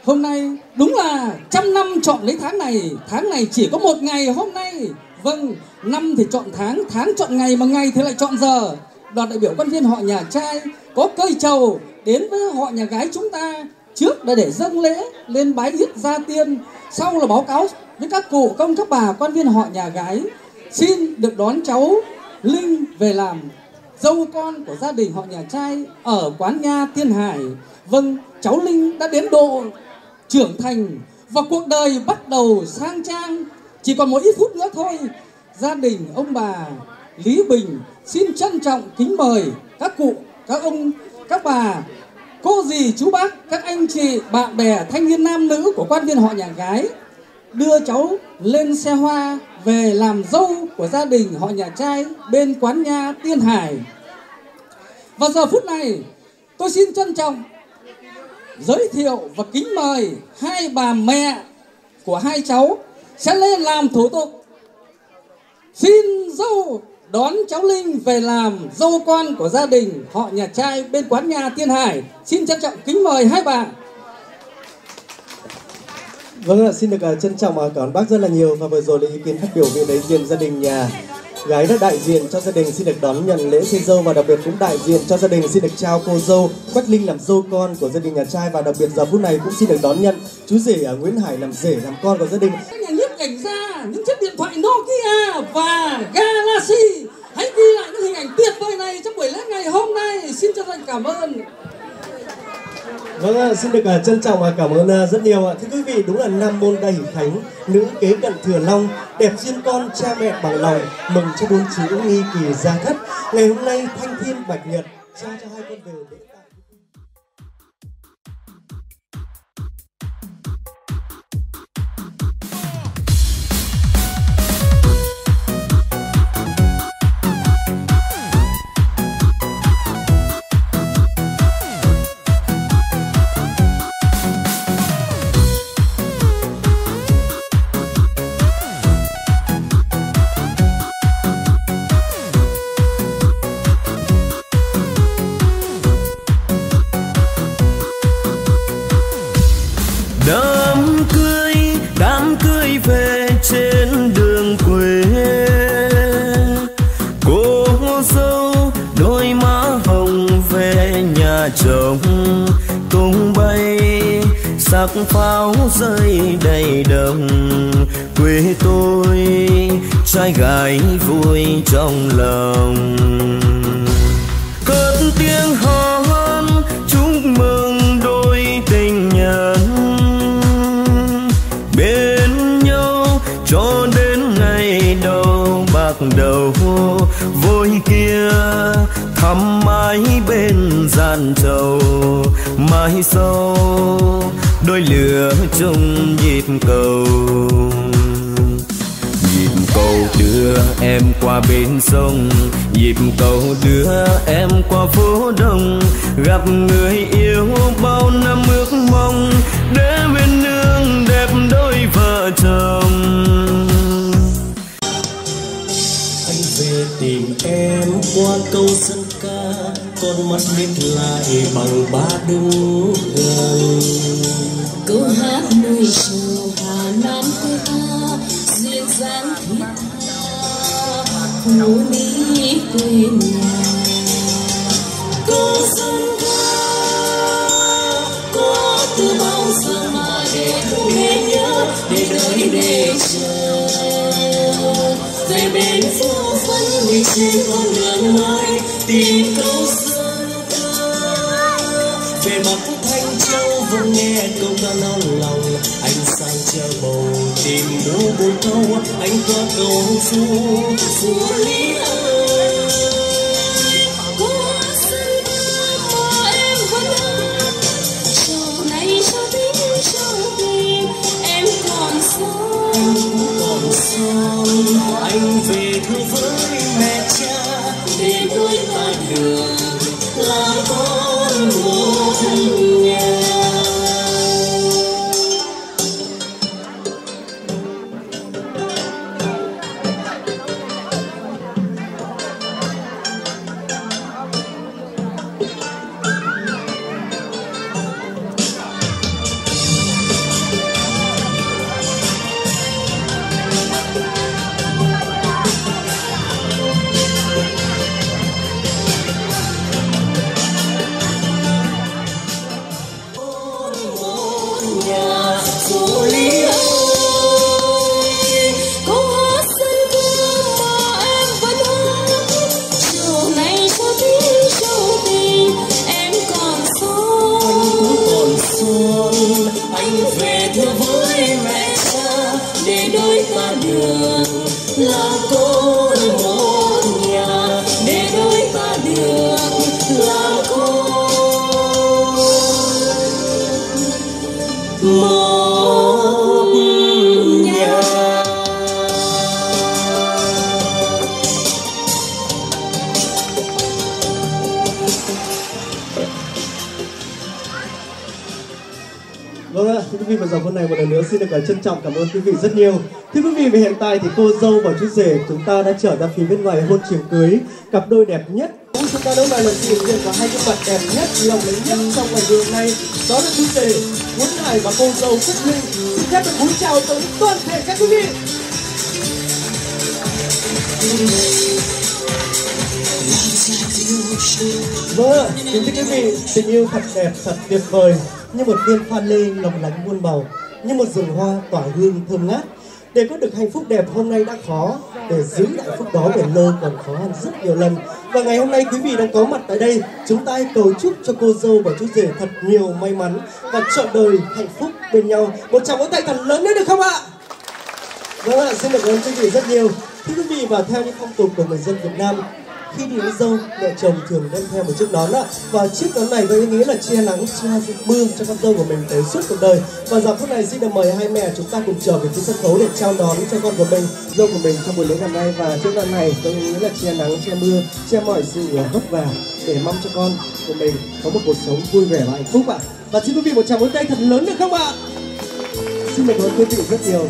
Hôm nay đúng là trăm năm chọn lấy tháng này. Tháng này chỉ có một ngày hôm nay. Vâng, năm thì chọn tháng, tháng chọn ngày mà ngày thì lại chọn giờ. Đoàn đại biểu quan viên họ nhà trai có cơi trầu đến với họ nhà gái chúng ta Trước đã để dâng lễ lên bái yết gia tiên. Sau là báo cáo với các cụ công các bà quan viên họ nhà gái Xin được đón cháu Linh về làm dâu con của gia đình họ nhà trai ở quán nha Tiên Hải. Vâng, cháu Linh đã đến độ trưởng thành và cuộc đời bắt đầu sang trang. Chỉ còn một ít phút nữa thôi, gia đình ông bà Lý Bình xin trân trọng kính mời các cụ, các ông, các bà, cô dì, chú bác, các anh chị, bạn bè, thanh niên nam nữ của quan viên họ nhà gái đưa cháu lên xe hoa về làm dâu của gia đình họ nhà trai bên quán nha Tiên Hải. Và giờ phút này, tôi xin trân trọng giới thiệu và kính mời hai bà mẹ của hai cháu sẽ lên làm thủ tục xin dâu đón cháu Linh về làm dâu con của gia đình họ nhà trai bên quán nhà Tiên Hải. Xin trân trọng kính mời hai bà.
Vâng ạ, xin được uh, trân trọng uh, cảm ơn bác rất là nhiều và vừa rồi là ý kiến phát biểu về đại diện gia đình nhà gái đã đại diện cho gia đình xin được đón nhận lễ xin dâu và đặc biệt cũng đại diện cho gia đình xin được trao cô dâu Quách Linh làm dâu con của gia đình nhà trai và đặc biệt giờ phút này cũng xin được đón nhận chú rể uh, Nguyễn Hải làm rể làm con của gia đình.
Các nhà nhiếp ảnh ra những chiếc điện thoại Nokia và Galaxy hãy ghi lại những hình ảnh tuyệt vời này trong buổi lễ ngày hôm nay. Xin chân thành cảm ơn.
Vâng, xin được à, trân trọng và cảm ơn à, rất nhiều ạ. Thưa quý vị, đúng là nam môn đầy thánh, nữ kế cận thừa long, đẹp duyên con cha mẹ bằng lòng, mừng cho bốn chữ nghi kỳ gia thất. Ngày hôm nay thanh thiên bạch nhật trao cho hai con về
pháo rơi đầy đồng. Quê tôi, trai gái vui trong lòng. Cất tiếng hò chúc mừng đôi tình nhân. Bên nhau cho đến ngày đầu bạc đầu vôi kia thăm mãi bên gian trầu mãi sau đôi lửa chung nhịp cầu. Nhịp cầu đưa em qua bên sông. Nhịp cầu đưa em qua phố đông. Gặp người yêu bao năm ước mong. Để bên nương đẹp đôi vợ chồng.
Anh về tìm em qua câu dân con mắt nít lại bằng ba đứng gần.
Câu hát nơi chiều hà nam quê ta, duyên dáng thiết tha phú mỹ quê nhà. Cô dân ca có từ bao giờ mà để để nhớ, để đợi để chờ. Về bên phố phấn đi trên con đường mới tìm câu xưa
về mặt thanh châu vẫn nghe câu ca nao lòng. Anh sang treo bầu tìm đâu buồn câu anh qua cầu du
du lý ơi.
Anh về thưa với mẹ cha. Để đôi ta đường là con
vị, thì cô dâu và chú rể chúng ta đã trở ra phía bên ngoài hôn trường cưới, cặp đôi đẹp nhất. Chúng ta đấu lại lần tìm diện của hai gương mặt đẹp nhất, lòng lấy nhất trong ngày hôm nay. Đó là chú rể Nguyễn Hải và cô dâu Phúc Linh. Xin phép được cúi chào tới toàn thể các quý vị. Vâng kính thưa quý vị, tình yêu thật đẹp, thật tuyệt vời Như một viên hoa lê lồng lánh muôn màu Như một rừng hoa tỏa hương thơm ngát để có được hạnh phúc đẹp hôm nay đã khó. Để giữ lại phúc đó về lâu còn khó hơn rất nhiều lần. Và ngày hôm nay quý vị đang có mặt tại đây Chúng ta hãy cầu chúc cho cô dâu và chú rể thật nhiều may mắn Và trọn đời hạnh phúc bên nhau. Một tràng vỗ tay thật lớn nữa được không ạ? Vâng ạ, xin được cảm ơn quý vị rất nhiều. Thưa quý vị và theo những phong tục của người dân Việt Nam khi đi lấy dâu, mẹ chồng thường đem theo một chiếc nón ạ. Và chiếc nón này có ý nghĩa là che nắng, che mưa cho con dâu của mình tới suốt cuộc đời. Và giờ phút này xin được mời hai mẹ chúng ta cùng trở về phía sân khấu để trao nón cho con của mình, dâu của mình trong buổi lễ ngày nay. Và chiếc nón này có ý nghĩa là che nắng, che mưa, che mọi sự vất vả để mong cho con của mình có một cuộc sống vui vẻ và hạnh phúc ạ. Và xin quý vị một tràng vỗ tay thật lớn được không ạ? Xin được cảm ơn quý vị rất nhiều.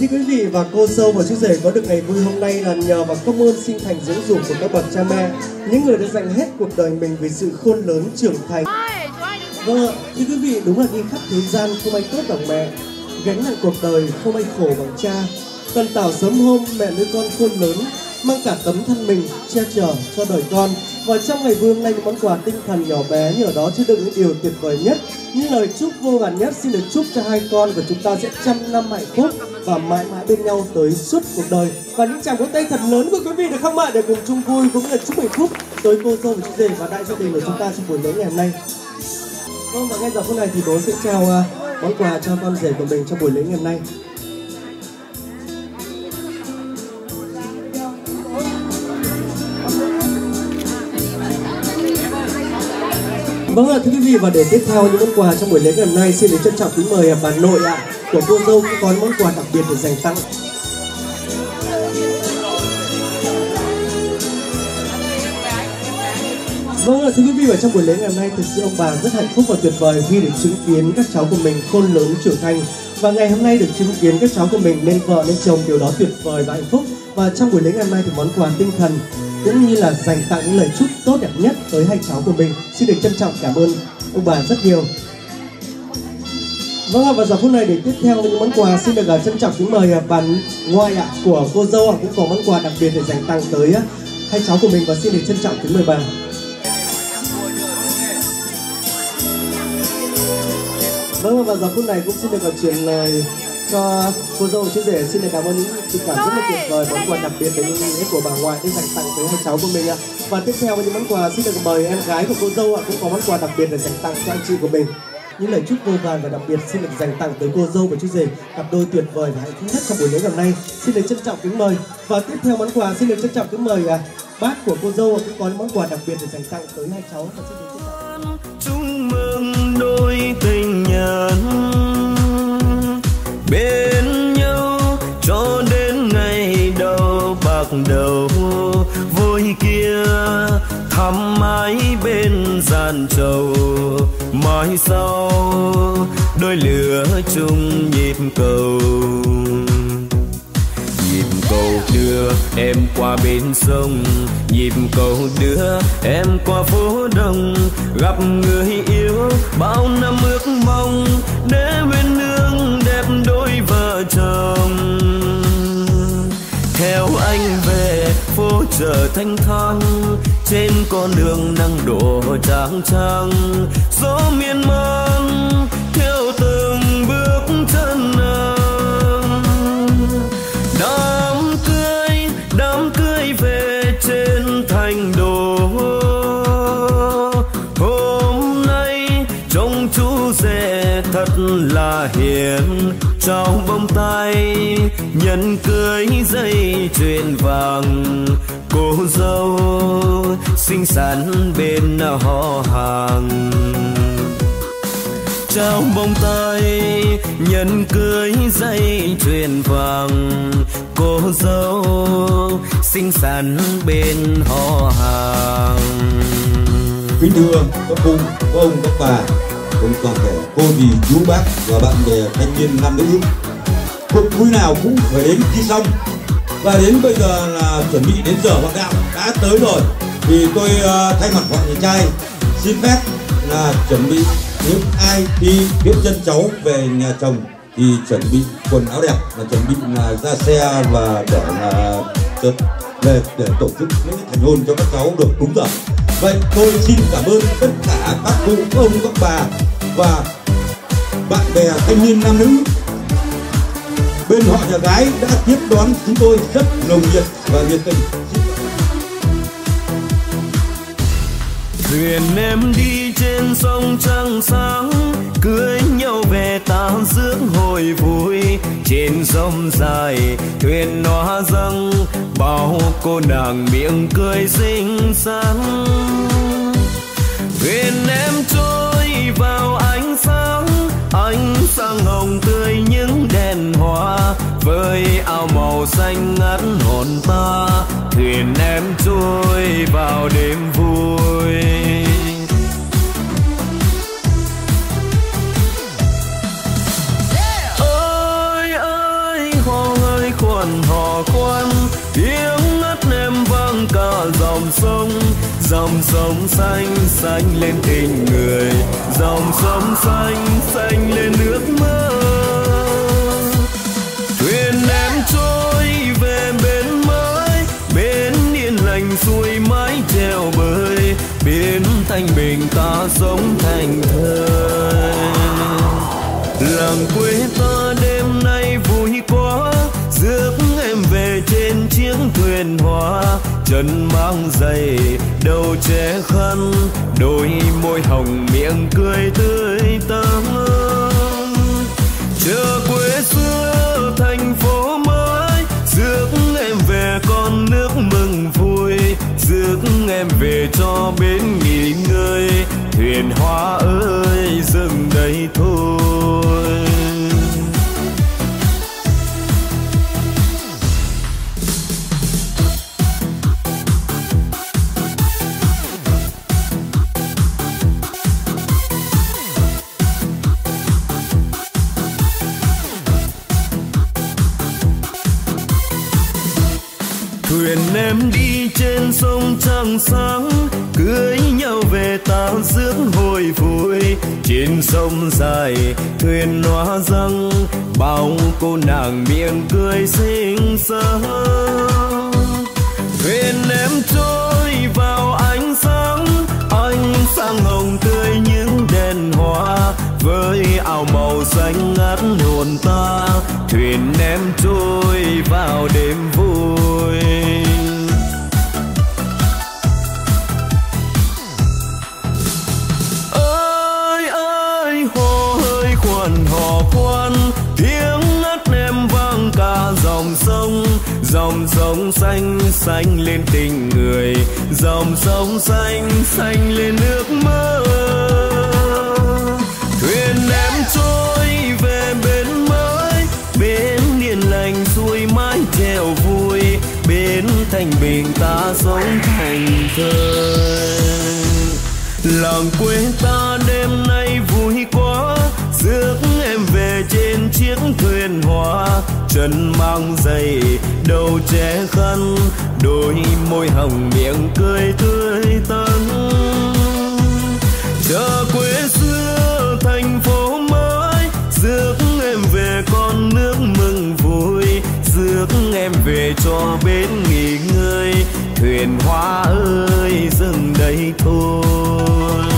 Kính thưa quý vị và cô sâu và chú rể có được ngày vui hôm nay là nhờ và công ơn sinh thành dưỡng dục của các bậc cha mẹ, những người đã dành hết cuộc đời mình vì sự khôn lớn trưởng thành. Vâng ạ, thưa quý vị, đúng là đi khắp thế gian không ai tốt bằng mẹ, gánh nặng cuộc đời không ai khổ bằng cha. Tần tảo sớm hôm mẹ nuôi con khôn lớn, mang cả tấm thân mình che chở cho đời con. Và trong ngày vui hôm nay những món quà tinh thần nhỏ bé nhờ ở đó chứa đựng những điều tuyệt vời nhất. Những lời chúc vô vàn nhất xin được chúc cho hai con và chúng ta sẽ trăm năm hạnh phúc và mãi mãi bên nhau tới suốt cuộc đời. Và những tràng vỗ tay thật lớn của quý vị được không ạ? Để cùng chung vui cũng như là chúc hạnh phúc tới cô dâu và chú rể và đại gia đình của chúng ta trong buổi lễ ngày hôm nay. Vâng và ngay giờ phút này thì bố sẽ trao uh, món quà cho con rể của mình trong buổi lễ ngày hôm nay. Vâng ạ, thưa quý vị và để tiếp theo những món quà trong buổi lễ ngày hôm nay xin được trân trọng kính mời bà nội ạ của cô dâu cũng có món quà đặc biệt để dành tặng. Vâng ạ, thưa quý vị và trong buổi lễ ngày hôm nay thực sự ông bà rất hạnh phúc và tuyệt vời khi được chứng kiến các cháu của mình khôn lớn trưởng thành. Và ngày hôm nay được chứng kiến các cháu của mình nên vợ nên chồng điều đó tuyệt vời và hạnh phúc. Và trong buổi lễ ngày hôm nay thì món quà tinh thần cũng như là dành tặng những lời chúc tốt đẹp nhất tới hai cháu của mình. Xin được trân trọng cảm ơn ông bà rất nhiều. Vâng ạ, và giờ phút này để tiếp theo những món quà xin được à, trân trọng kính mời à, bà ngoại ạ của cô dâu cũng có món quà đặc biệt để dành tặng tới à, hai cháu của mình. Và xin được trân trọng kính mời bà. Vâng và giờ phút này cũng xin được chuyển lời cho cô dâu chú rể xin được cảm ơn những tình cảm rất là tuyệt vời món quà đặc biệt đến những nghĩa của bà ngoại để dành tặng tới hai cháu của mình ạ. Và tiếp theo những món quà xin được mời em gái của cô dâu ạ cũng có món quà đặc biệt để dành tặng cho anh chị của mình. Những lời chúc vô vàn và đặc biệt xin được dành tặng tới cô dâu và chú rể cặp đôi tuyệt vời và hạnh phúc nhất trong buổi lễ ngày nay. Xin được trân trọng kính mời. Và tiếp theo món quà xin được trân trọng kính mời à, bác của cô dâu cũng có những món quà đặc biệt để dành tặng tới hai cháu. Và xin được trân trọng.
Chúc mừng đôi tình nhân bên nhau cho đến ngày đầu bạc đầu. Vui kia thắm mãi bên gian trầu. Mai sau đôi lửa chung nhịp cầu. Nhịp cầu đưa em qua bên sông. Nhịp cầu đưa em qua phố đông. Gặp người yêu bao năm ước mong. Để bên vợ chồng. Theo anh về phố chợ thanh thang, trên con đường nắng đổ trắng trắng gió miên man theo từng bước chân nàng. Đám cưới đám cưới về trên thành đồ hôm nay trông chú rể thật là hiền trao bông tay nhân cưới dây chuyền vàng. Cô dâu xinh xắn bên họ hàng. Trao bông tay nhân cưới dây chuyền vàng. Cô dâu xinh xắn bên họ hàng.
Kính thưa các cung các ông các bà cùng toàn thể cô dì chú bác và bạn bè thanh niên nam nữ. Cuộc vui nào cũng phải đến khi xong. Và đến bây giờ là chuẩn bị đến giờ hoạt đạo đã tới rồi. Thì tôi uh, thay mặt bọn nhà trai xin phép là chuẩn bị những ai đi tiếp chân cháu về nhà chồng thì chuẩn bị quần áo đẹp và chuẩn bị là ra xe và để ờ, là về để tổ chức lễ thành hôn cho các cháu được đúng giờ vậy tôi xin cảm ơn tất cả các cụ, các ông, các bà và bạn bè thanh niên nam nữ. Bên họ nhà gái đã tiếp đón chúng tôi rất nồng nhiệt và nhiệt tình.
Thuyền em đi trên sông trăng sáng cưới nhau về ta dưỡng hồi vui. Trên sông dài thuyền nó dâng, bao cô nàng miệng cười xinh xắn. Thuyền em trôi vào ánh sáng ánh sáng hồng tươi những đèn hoa. Với áo màu xanh ngắt hồn ta, thuyền em trôi vào đêm vui. Tiếng ngất em vang cả dòng sông dòng sông xanh xanh lên tình người. Dòng sông xanh xanh lên nước mơ. Thuyền em trôi về bên mới bên yên lành xuôi mái treo bơi bên thanh bình ta sống thành thơi. Làng quê ta chiếc thuyền hoa chân mang giày, đầu che khăn, đôi môi hồng miệng cười tươi tắn chờ quê xưa, thành phố mới, rước em về con nước mừng vui. Rước em về cho bến nghỉ ngơi, thuyền hoa ơi, dừng đây thôi. Thuyền em đi trên sông trăng sáng, cưới nhau về ta rước hồi vui. Trên sông dài, thuyền hoa răng, bao cô nàng miệng cười xinh xắn. Thuyền em trôi vào ánh sáng ánh sáng hồng tươi những đèn hoa, với áo màu xanh ngát hồn ta thuyền em trôi vào đêm vui. Ơi ơi hồ hơi quần hò khoan tiếng ngắt em vang cả dòng sông. Dòng sông xanh xanh lên tình người. Dòng sông xanh xanh lên nước mơ. Thuyền em trôi thanh bình ta sống thành thơi. Làng quê ta đêm nay vui quá, rước em về trên chiếc thuyền hoa. Chân mang giày, đầu che khăn, đôi môi hồng miệng cười tươi tắn. Chờ rước em về cho bên nghỉ ngơi. Thuyền hoa ơi dừng đây thôi.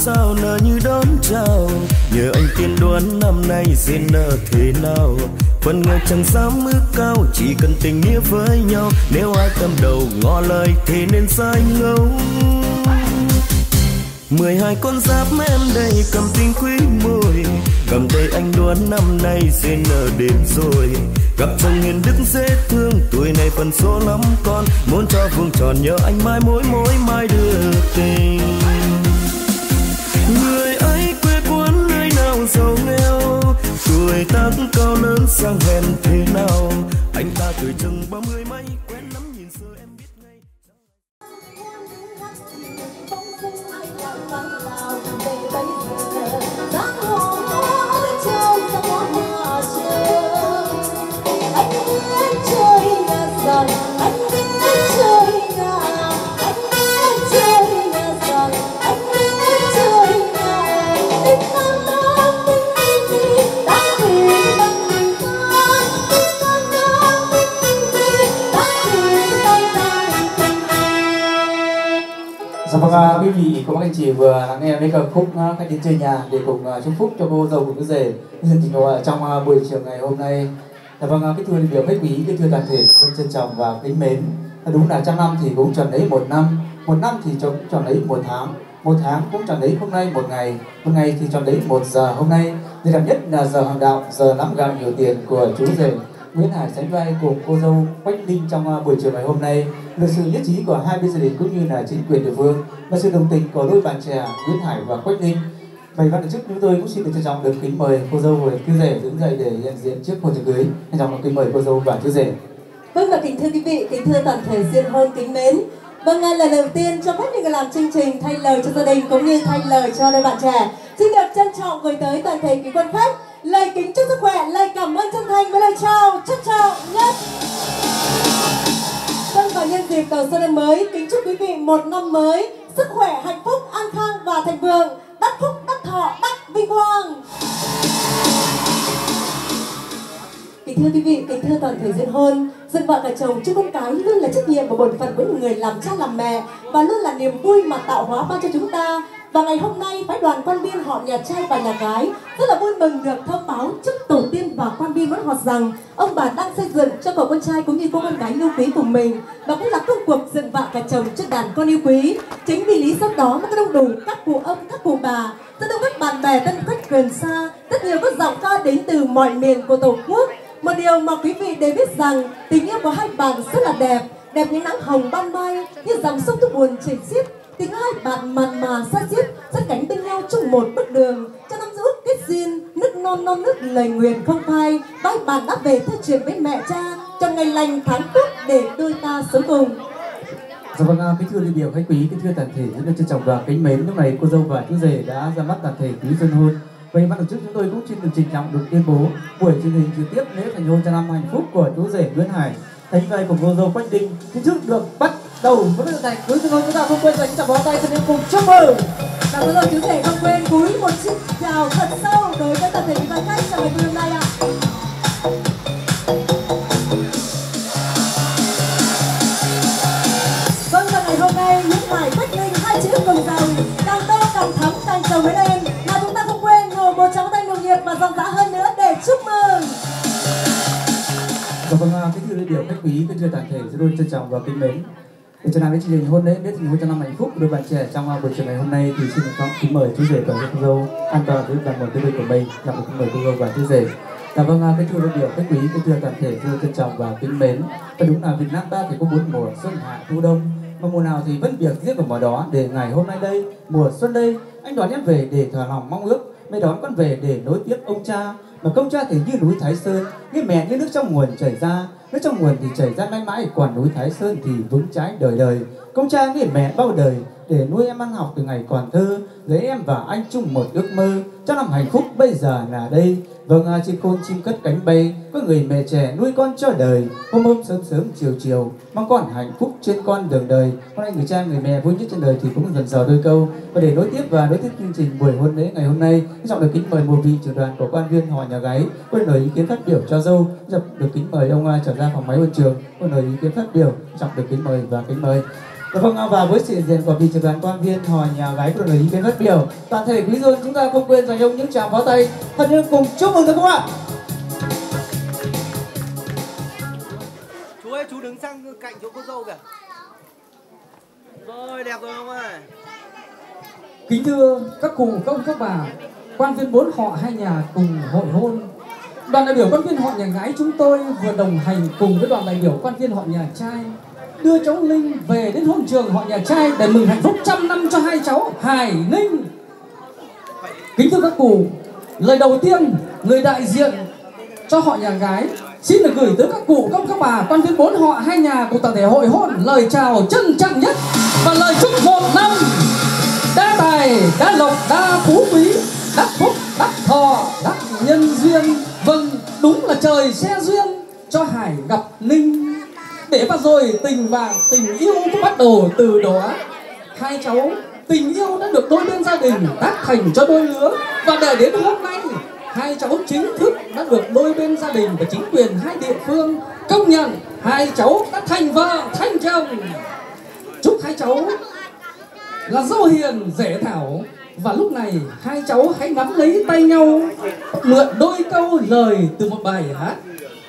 Sao nở như đón chào? Nhờ anh tiên đoán năm nay sẽ nở thế nào? Phần người chẳng dám ước cao, chỉ cần tình nghĩa với nhau. Nếu ai cầm đầu ngỏ lời thì nên sai ngấu mười hai con giáp em đây cầm tinh quý môi cầm tay anh đoán năm nay sẽ nở đến rồi. Gặp chồng hiền đức dễ thương, tuổi này phần số lắm con. Muốn cho vuông tròn nhớ anh mãi mối mối mai được tình. Người tác cao lớn sang hèn thế nào? Anh ta tuổi chừng ba mươi
quý vị cùng các anh chị vừa lắng nghe mấy ca khúc các khách đến chơi nhà để cùng ờ, chúc phúc cho cô dâu của chú rể nhân tình uh, trong ờ, buổi chiều ngày hôm nay. Dạ vâng, cái kính thưa biểu khách quý, kính thưa toàn thể tôi trân trọng và kính mến. Đúng là trăm năm thì cũng tròn lấy một năm, một năm thì cũng tròn lấy một tháng, một tháng cũng tròn lấy hôm nay một ngày, một ngày thì tròn lấy một giờ hôm nay. Điều đặc nhất là giờ hàng đạo, giờ nắm gạo nhiều tiền của chú rể Nguyễn Hải sánh vai cùng cô dâu Quách Linh trong à, buổi chiều ngày hôm nay được sự nhất trí của hai bên gia đình cũng như là chính quyền địa phương và sự đồng tình của đôi bạn trẻ Nguyễn Hải và Quách Linh. Vậy ban tổ chức chúng tôi cũng xin được trân trọng được kính mời cô dâu và chú rể đứng dậy để nhận diện trước hôn trường cưới. Trân trọng kính mời cô dâu và chú rể.
Vâng và kính thưa quý vị, kính thưa toàn thể riêng hôn kính mến. Vâng, à, lần đầu tiên cho phép mình làm chương trình thay lời cho gia đình cũng như thay lời cho đôi bạn trẻ. Xin được trân trọng gửi tới toàn thể quý quân khách lời kính chúc sức khỏe, lời cảm ơn chân thành với lời chào trân trọng nhất. Vâng và nhân dịp đầu xuân năm mới, kính chúc quý vị một năm mới sức khỏe, hạnh phúc, an khang và thành vượng, đắc phúc, đắc thọ, đắc vinh quang. Kính thưa quý vị, kính thưa toàn thể diễn hôn, Dân vợ cả chồng chúc con cái luôn là trách nhiệm và bổn phận của người làm cha làm mẹ và luôn là niềm vui mà tạo hóa ban cho chúng ta. Và ngày hôm nay, phái đoàn quan viên họ nhà trai và nhà gái rất là vui mừng được thông báo chúc tổ tiên và quan viên vẫn họt rằng ông bà đang xây dựng cho cậu con trai cũng như cô con gái yêu quý của mình. Và cũng là công cuộc dựng vợ cả chồng cho đàn con yêu quý. Chính vì lý do đó mà có đông đủ các cụ ông, các cụ bà, rất đông các bạn bè thân khách gần xa, rất nhiều các giọng ca đến từ mọi miền của tổ quốc. Một điều mà quý vị đều biết rằng tình yêu của hai bạn rất là đẹp đẹp như nắng hồng ban mai như dòng sông thu buồn chảy xiết tình hai bạn mặn mà xa xiết sát cánh bên nhau chung một bước đường cho năm giữ kết duyên nước non non nước lời nguyện không phai bái bạn đã về thư truyền với mẹ cha trong ngày lành tháng tốt để đôi ta sống cùng
Dạ vâng, à, kính thưa đại biểu khách quý, kính thưa toàn thể rất là trân trọng và kính mến. Lúc này cô dâu và chú rể đã ra mắt toàn thể quý dân hôn. Vậy ban tổ chức chúng tôi cũng xin được trình trọng được tuyên bố buổi truyền hình trực tiếp lễ thành hôn cho năm hạnh phúc của chú rể Nguyễn Hải, thánh tay của cô dâu Quách Đinh chính thức được bắt đầu với được này. cuối cùng chúng ta không quên dành chào bó tay cho yêu cùng chúc mừng.
Và bây giờ chú thể không quên cúi một chiếc chào thật sâu đối với tập thể quý khách trong ngày hôm nay ạ. Vâng và ngày hôm nay những Hải bất Linh hai chữ cùng dòng càng to càng thắm càng giàu mới lên mà chúng ta không quên ngồi một trắng tay nồng nhiệt và giòn giã hơn nữa để chúc mừng.
Dạ vâng, kính thưa đại biểu khách quý, kính thưa toàn thể rất luôn trân trọng và kính mến. Để trở lại với chương trình hôn lễ biết tình hôn cho năm hạnh phúc đôi bạn trẻ trong uh, buổi chiều ngày hôm nay thì xin được kính mời chú rể và cô dâu an toàn với đoàn mời quý vị của mình, gặp được kính mời cô dâu và chú rể. Cảm vâng, à, kính thưa đại biểu khách quý, kính thưa toàn thể thưa trân trọng và kính mến. Và đúng là Việt Nam ta thì có bốn mùa xuân hạ thu đông mà mùa nào thì vẫn việc riêng của mùa đó để ngày hôm nay đây mùa xuân đây anh đón em về để thỏa lòng mong ước mẹ đón con về để nối tiếp ông cha mà công cha thì như núi Thái Sơn, như mẹ, như nước trong nguồn chảy ra. Nước trong nguồn thì chảy ra mãi mãi, còn núi Thái Sơn thì vững trái đời đời. Công cha như mẹ bao đời, để nuôi em ăn học từ ngày còn thơ, lấy em và anh chung một ước mơ. Cho năm hạnh phúc bây giờ là đây vâng à, chim côn chim cất cánh bay có người mẹ trẻ nuôi con cho đời. Hôm hôm sớm sớm chiều chiều mong con hạnh phúc trên con đường đời. Hôm nay người cha người mẹ vui nhất trên đời thì cũng dần dò đôi câu. Và để nối tiếp và nối tiếp chương trình buổi hôn lễ ngày hôm nay trọng được kính mời một vị trưởng đoàn của quan viên họ nhà gái có lời ý kiến phát biểu cho dâu. Trọng được kính mời ông à, trở ra phòng máy hội trường có lời ý kiến phát biểu. Trọng được kính mời và kính mời vâng, và với sự hiện diện của vị trưởng đoàn quan viên họ nhà gái của lời ý kiến phát biểu toàn thể quý dương chúng ta không quên dành ông những tràng pháo tay. Thân yêu cùng chúc mừng được không ạ?
Chú ơi, chú đứng sang cạnh chỗ cô dâu kìa. Rồi, đẹp rồi ông ơi
Kính thưa các cụ, các ông, các bà, quan viên bốn họ hai nhà cùng hội hôn. Đoàn đại biểu quan viên họ nhà gái chúng tôi vừa đồng hành cùng với đoàn đại biểu quan viên họ nhà trai đưa cháu Linh về đến hôn trường họ nhà trai để mừng hạnh phúc trăm năm cho hai cháu Hải Ninh. Kính thưa các cụ, lời đầu tiên người đại diện cho họ nhà gái xin được gửi tới các cụ, các các bà, quan viên bốn họ hai nhà của toàn thể hội hôn lời chào trân trọng nhất và lời chúc một năm đa tài, đa lộc, đa phú quý, đắc phúc, đắc thọ, đắc nhân duyên. Vâng, đúng là trời xe duyên cho Hải gặp Ninh. Để và rồi tình và tình yêu cũng bắt đầu từ đó. Hai cháu, tình yêu đã được đôi bên gia đình tác thành cho đôi lứa. Và để đến hôm nay, hai cháu chính thức đã được đôi bên gia đình và chính quyền hai địa phương công nhận hai cháu đã thành vợ, thành chồng. Chúc hai cháu là dâu hiền dễ thảo. Và lúc này, hai cháu hãy nắm lấy tay nhau, mượn đôi câu lời từ một bài hát.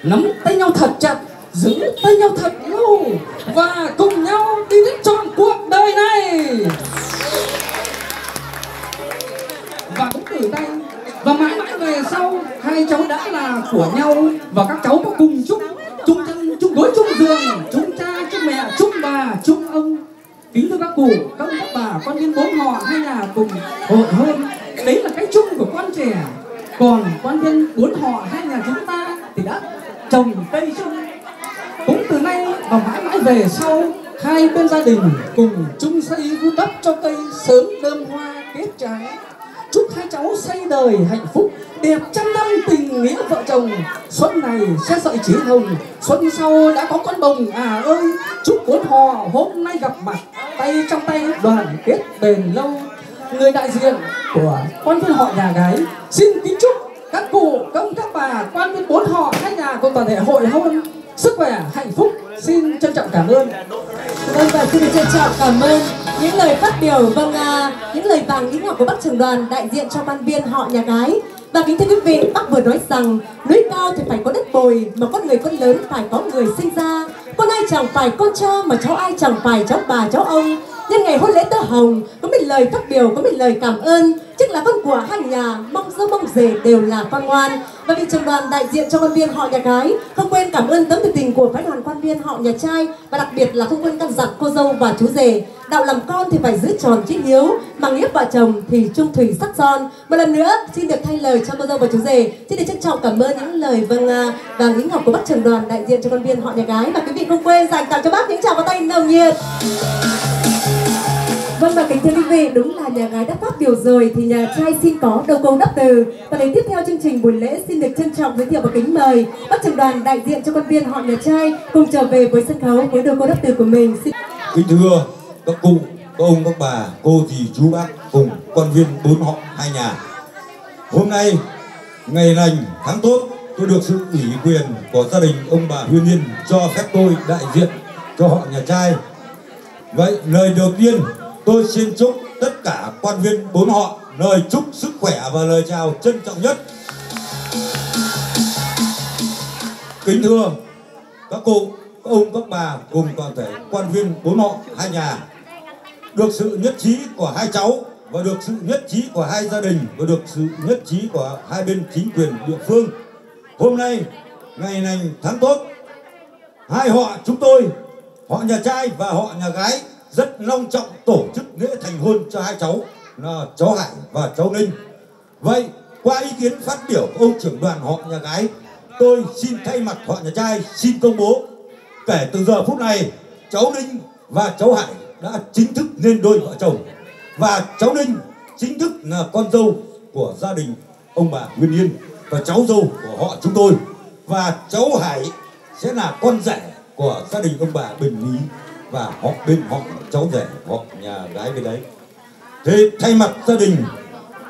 Nắm tay nhau thật chặt giữ tay nhau thật lâu và cùng nhau đi đến trọn cuộc đời này. Và cũng từ đây, và mãi mãi về sau, hai cháu đã là của nhau và các cháu có cùng chung chung chân chung gối, chung giường, chung cha, chung mẹ, chung bà, chung ông. Kính thưa các cụ, các ông các bà, con viên bốn họ hai nhà cùng hội hơn, đấy là cái chung của con trẻ. Còn quan viên bốn họ hai nhà chúng ta thì đã trồng cây chung cũng từ nay và mãi mãi về sau, hai bên gia đình cùng chung xây vun đắp cho cây sớm đơm hoa kết trái. Chúc hai cháu xây đời hạnh phúc, đẹp trăm năm tình nghĩa vợ chồng. Xuân này sẽ sợi chỉ hồng, xuân sau đã có con bồng à ơi. Chúc bốn họ hôm nay gặp mặt, tay trong tay đoàn kết bền lâu. Người đại diện của quan viên họ nhà gái, xin kính chúc các cụ công các bà, quan viên bốn họ, hai nhà cùng toàn thể hội hôn sức khỏe hạnh phúc. Xin trân trọng cảm ơn.
Vâng và xin được trân trọng cảm ơn những lời phát biểu vâng à, những lời vàng ý ngọc của bác trưởng đoàn đại diện cho ban viên họ nhà gái. Và kính thưa quý vị bác vừa nói rằng núi cao thì phải có đất bồi mà con người con lớn phải có người sinh ra. Con ai chẳng phải con cha mà cháu ai chẳng phải cháu bà cháu ông. Nhân ngày hôn lễ tơ hồng có một lời phát biểu có một lời cảm ơn chức là con của hai nhà, mong dâu mong rể đều là con ngoan. Và vị trưởng đoàn đại diện cho quan viên họ nhà gái không quên cảm ơn tấm tình tình của phái đoàn quan viên họ nhà trai và đặc biệt là không quên căn dặn cô dâu và chú rể. Đạo làm con thì phải giữ tròn trách hiếu mà nghĩa vợ chồng thì trung thủy sắc son. Một lần nữa, xin được thay lời cho cô dâu và chú rể. Xin được trân trọng cảm ơn những lời vâng à và lính ngọc của bác trưởng đoàn đại diện cho quan viên họ nhà gái và quý vị không quên dành tặng cho bác những tràng vào tay nồng nhiệt. Vâng và kính thưa quý vị, đúng là nhà gái đã phát biểu rồi thì nhà trai xin có đầu câu đáp từ. Và đến tiếp theo chương trình buổi lễ xin được trân trọng giới thiệu và kính mời bác trưởng đoàn đại diện cho quan viên họ nhà trai cùng trở về với sân khấu với đầu câu đáp từ của mình. Xin...
Kính thưa các cụ, các ông, các bà, cô dì, chú bác cùng quan viên bốn họ hai nhà. Hôm nay ngày lành tháng tốt, tôi được sự ủy quyền của gia đình ông bà Huyên Nhiên cho phép tôi đại diện cho họ nhà trai. Vậy lời đầu tiên tôi xin chúc tất cả quan viên bốn họ lời chúc sức khỏe và lời chào trân trọng nhất. Kính thưa các cụ, các ông, các bà cùng toàn thể quan viên bốn họ hai nhà được sự nhất trí của hai cháu và được sự nhất trí của hai gia đình và được sự nhất trí của hai bên chính quyền địa phương. Hôm nay ngày lành tháng tốt, hai họ chúng tôi, họ nhà trai và họ nhà gái rất long trọng tổ chức lễ thành hôn cho hai cháu là cháu Hải và cháu Ninh. Vậy qua ý kiến phát biểu của ông trưởng đoàn họ nhà gái, tôi xin thay mặt họ nhà trai xin công bố kể từ giờ phút này cháu Ninh và cháu Hải đã chính thức lên đôi vợ chồng. Và cháu Ninh chính thức là con dâu của gia đình ông bà Nguyên Yên và cháu dâu của họ chúng tôi. Và cháu Hải sẽ là con rể của gia đình ông bà Bình Lý và họ bên họ cháu rể, họ nhà gái bên đấy. Thế thay mặt gia đình,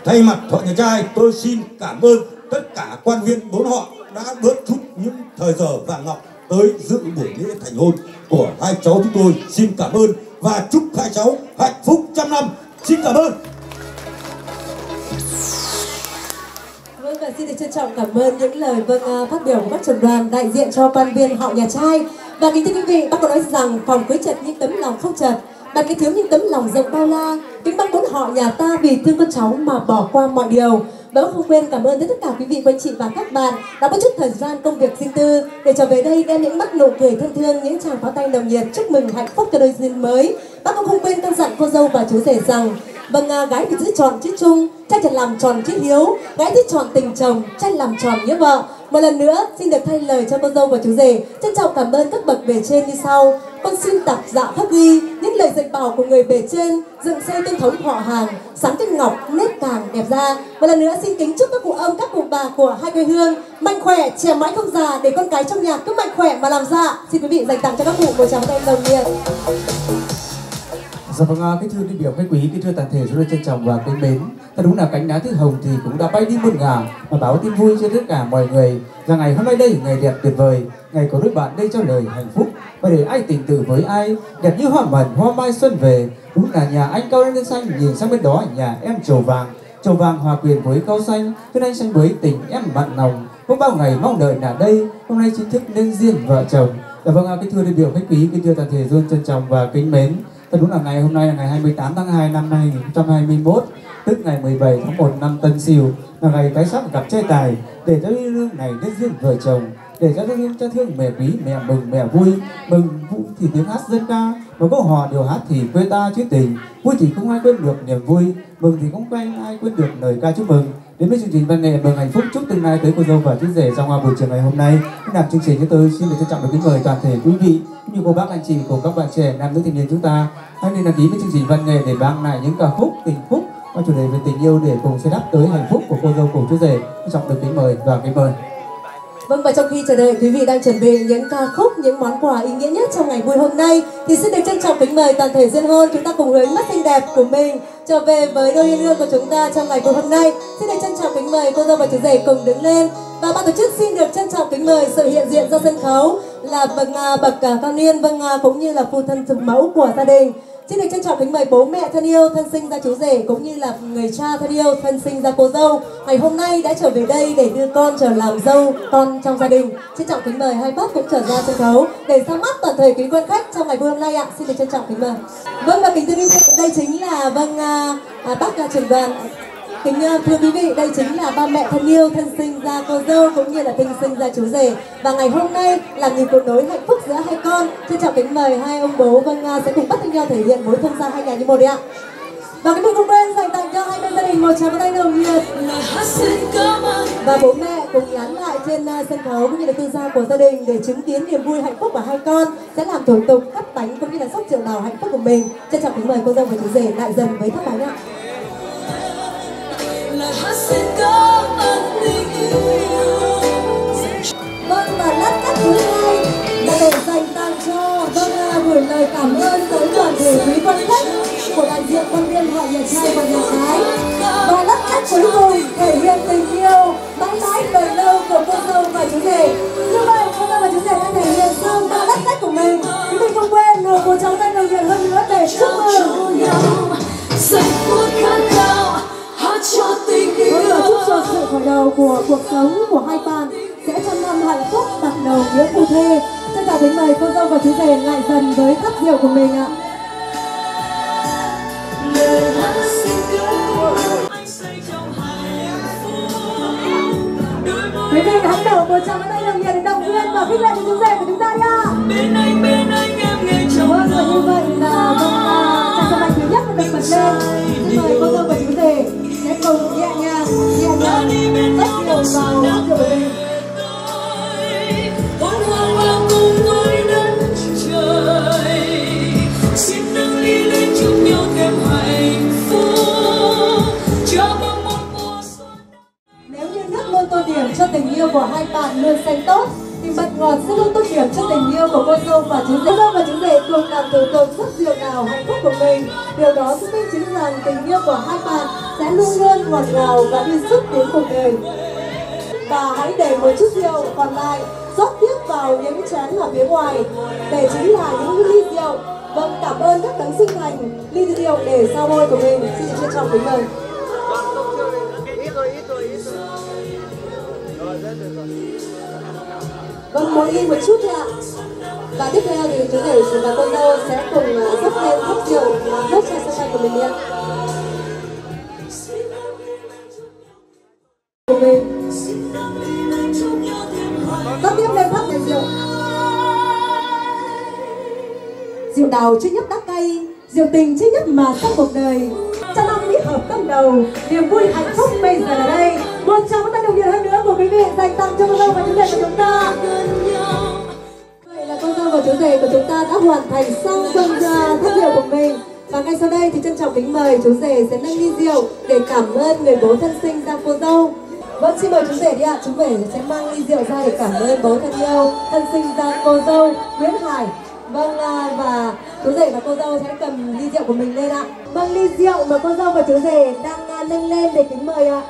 thay mặt họ nhà trai, tôi xin cảm ơn tất cả quan viên bốn họ đã bớt chút những thời giờ vàng ngọc tới dự buổi lễ thành hôn của hai cháu chúng tôi. Xin cảm ơn và chúc hai cháu hạnh phúc trăm năm. Xin cảm ơn.
Vâng và xin được trân trọng cảm ơn những lời vâng à, phát biểu của bác trưởng đoàn đại diện cho quan viên họ nhà trai. Và kính thưa quý vị, bác có nói rằng phòng cưới chật nhưng tấm lòng không chật đặt cái thiếu những tấm lòng rộng bao la. Kính bác muốn họ nhà ta vì thương con cháu mà bỏ qua mọi điều. Và không quên cảm ơn đến tất cả quý vị quý chị và các bạn đã có chút thời gian công việc riêng tư để trở về đây đem những mắt nụ cười thân thương những tràng pháo tay nồng nhiệt chúc mừng hạnh phúc cho đôi duyên mới. Bác cũng không quên căn dặn cô dâu và chú rể rằng Vâng, à, gái thì giữ tròn chữ chung, trai thì làm tròn chữ hiếu, gái thì tròn tình chồng, trai làm tròn nghĩa vợ. Một lần nữa, xin được thay lời cho cô dâu và chú rể, trân trọng cảm ơn các bậc bề trên như sau. Con xin tập dạ khắc ghi những lời dạy bảo của người bề trên, dựng xây tương thống họ hàng, sáng tinh ngọc, nét càng đẹp ra. Một lần nữa xin kính chúc các cụ ông, các cụ bà của hai quê hương mạnh khỏe, trẻ mãi không già để con cái trong nhà cứ mạnh khỏe mà làm ra. Xin quý vị dành tặng cho các cụ một tràng tay đồng nhiệt.
Dạ vâng, à, kính thưa đại biểu khách quý, kính thưa toàn thể rất là trân trọng và kính mến. Thật đúng là cánh đá thứ hồng thì cũng đã bay đi muôn ngả và báo tin vui cho tất cả mọi người rằng ngày hôm nay đây ngày đẹp tuyệt vời, ngày có đôi bạn đây cho lời hạnh phúc và để ai tình tự với ai đẹp như hoa mận hoa mai xuân về đúng là nhà anh cao lên xanh nhìn sang bên đó nhà em trầu vàng trầu vàng hòa quyền với cao xanh cho anh xanh với tình em mặn lòng có bao ngày mong đợi là đây hôm nay chính thức nên riêng vợ chồng Dạ vâng, à, kính thưa đại biểu khách quý, kính thưa toàn thể luôn trân trọng và kính mến. Thế đúng là ngày hôm nay là ngày 28 tháng 2 năm 2021, tức ngày 17 tháng 1 năm Tân Sửu, là ngày cái sắc gặp trai tài, để cho yêu đương này nên riêng vợ chồng, để cho thương cho thương mẹ quý, mẹ mừng, mẹ vui, mừng vui thì tiếng hát dân ca, mà có hò điều hát thì quê ta chứ tình, vui thì không ai quên được niềm vui, mừng thì không quên ai quên được lời ca chúc mừng. Đến với chương trình văn nghệ mừng hạnh phúc chúc tương lai tới cô dâu và chú rể trong buổi chiều ngày hôm nay. Làm chương trình chúng tôi xin được trân trọng được kính mời toàn thể quý vị cũng như cô bác anh chị cùng các bạn trẻ nam nữ thanh niên chúng ta hãy nên đăng ký với chương trình văn nghệ để mang lại những ca khúc tình khúc và chủ đề về tình yêu để cùng xây đắp tới hạnh phúc của cô dâu cùng chú rể. Trân trọng được kính mời và kính mời.
Vâng và trong khi chờ đợi quý vị đang chuẩn bị những ca khúc, những món quà ý nghĩa nhất trong ngày vui hôm nay thì xin được trân trọng kính mời toàn thể duyên hôn chúng ta cùng hướng mắt xinh đẹp của mình trở về với đôi yên hương của chúng ta trong ngày vui hôm nay. Xin được trân trọng kính mời cô dâu và chú rể cùng đứng lên và ban tổ chức xin được trân trọng kính mời sự hiện diện ra sân khấu là bậc à, bậc à, cao niên vâng à, cũng như là phụ thân thực mẫu của gia đình Xin được trân trọng kính mời bố mẹ thân yêu, thân sinh ra chú rể cũng như là người cha thân yêu, thân sinh ra cô dâu ngày hôm nay đã trở về đây để đưa con trở làm dâu con trong gia đình. Trân trọng kính mời hai bác cũng trở ra sân khấu để ra mắt toàn thể quý quan khách trong ngày vui hôm nay ạ. Xin được trân trọng kính mời. Vâng và kính thưa quý vị, đây chính là vâng à, à, bác à, trưởng đoàn Kính à, thưa quý vị, đây chính là ba mẹ thân yêu, thân sinh ra cô dâu cũng như là thân sinh ra chú rể. Và ngày hôm nay là ngày cầu nối hạnh phúc giữa hai con. Xin chào kính mời hai ông bố vâng à, sẽ cùng bắt tay nhau thể hiện mối thân gia hai nhà như một đi ạ. Và cái mình cũng quên dành tặng cho hai bên gia đình một tràng tay nồng nhiệt. Và bố mẹ cùng lắng lại trên à, sân khấu cũng như là tư gia của gia đình để chứng kiến niềm vui hạnh phúc của hai con sẽ làm thủ tục cắt bánh cũng như là sóc triệu đào hạnh phúc của mình. Trân trọng kính mời cô dâu và chú rể lại dần với thắp bánh ạ. Vâng và lát cắt thứ hai là để dành tặng cho vâng à, gửi lời cảm ơn tới toàn thể quý quan khách của đại diện quan viên họ nhà trai và nhà gái. Và lát cắt cuối cùng thể hiện tình yêu mãi mãi đời lâu của cô dâu và chú rể. Như vậy cô dâu và chú rể đã thể hiện xong ba lát cắt của mình. Chúng mình không quên nổ một tràng tay nồng nhiệt hơn nữa để chúc mừng. Giây phút khát khao. hát cho tình yêu Vâng chúc cho sự khởi đầu của cuộc sống của hai bạn sẽ trăm năm hạnh phúc đặt đầu nghĩa phu thê. Xin chào kính mời cô dâu và chú rể lại dần với thắp rượu của mình ạ. Quý vị hãy đổ một tràng tay nồng nhiệt để động viên và khích lệ cho chú rể của chúng ta đi ạ. Bên anh bên anh em nghe trong Vâng và như vậy là vâng tràng sông thứ nhất được bật lên. Xin mời cô dâu và chú sẽ cùng nhẹ nhàng nhẹ nhàng. Rất nhiều vào rượu của mình. Nếu như nước luôn tô điểm cho tình yêu của hai bạn luôn xanh tốt thì mật ngọt sẽ luôn tô điểm cho tình yêu của cô dâu và chú rể. Cô dâu và chú rể cùng làm thủ tục rất rượu nào hạnh phúc của mình. Điều đó chứng minh chính rằng tình yêu của hai bạn sẽ luôn luôn ngọt ngào và đi suốt đến cuộc đời. Và hãy để một chút rượu còn lại rót tiếp vào những chén ở phía ngoài để chính là những ly rượu. Vâng, cảm ơn các đấng sinh thành ly rượu để sao môi của mình. Xin được trân trọng kính mời. Vâng, mỗi ly một chút thôi ạ. Và tiếp theo thì chú rể và cô dâu sẽ cùng à, dốc lên thắp rượu đốt cho sân bay của mình đi ạ. Dốc vâng, tiếp lên thắp đèn rượu. Rượu đào chưa nhấp đắc cay, diệu tình chưa nhất mà trong cuộc đời. Cho năm mỹ hợp tâm đầu, niềm vui hạnh phúc bây giờ là đây. Một tràng tay đồng nhiệt hơn nữa của quý vị dành tặng cho cô dâu và chú rể của chúng ta. Vậy là cô dâu và chú rể của chúng ta đã hoàn thành xong phần thất thắp rượu của mình. Và ngay sau đây thì trân trọng kính mời chú rể sẽ nâng ly rượu để cảm ơn người bố thân sinh ra cô dâu. Vâng, xin mời chú rể đi ạ. Chú rể sẽ mang ly rượu ra để cảm ơn bố thân yêu, thân sinh ra cô dâu Nguyễn Hải. Vâng, à, và chú rể và cô dâu sẽ cầm ly rượu của mình lên ạ. Vâng, ly rượu mà cô dâu và chú rể đang à, nâng lên để kính mời ạ.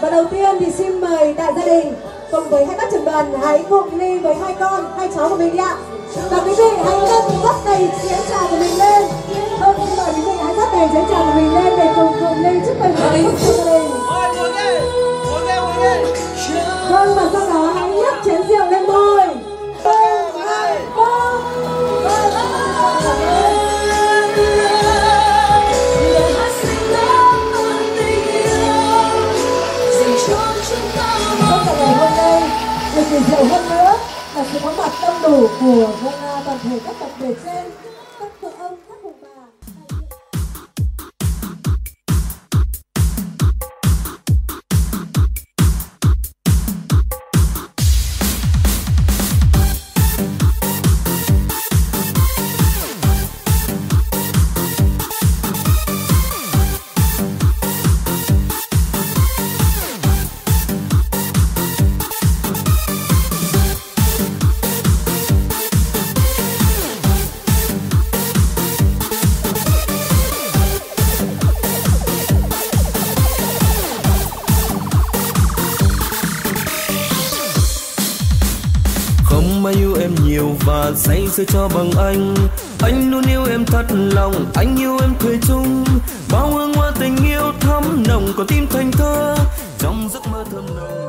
Và đầu tiên thì xin mời đại gia đình cùng với hai bác trưởng đoàn hãy cùng ly với hai con, hai cháu của mình đi ạ. Và quý vị hãy nâng rất đầy chén trà của mình lên. Vâng, xin mời quý vị hãy rất đầy chén trà của mình lên để cùng cùng ly chúc mừng vâng, nhiều hơn nữa. Là sự có mặt đông đủ của vâng, toàn thể các tập thể trên, sẽ cho bằng anh. Anh luôn yêu em thật lòng, anh yêu em cười chung. Bao hương hoa tình yêu thắm nồng còn tim thành thơ. Trong giấc mơ thơm nồng.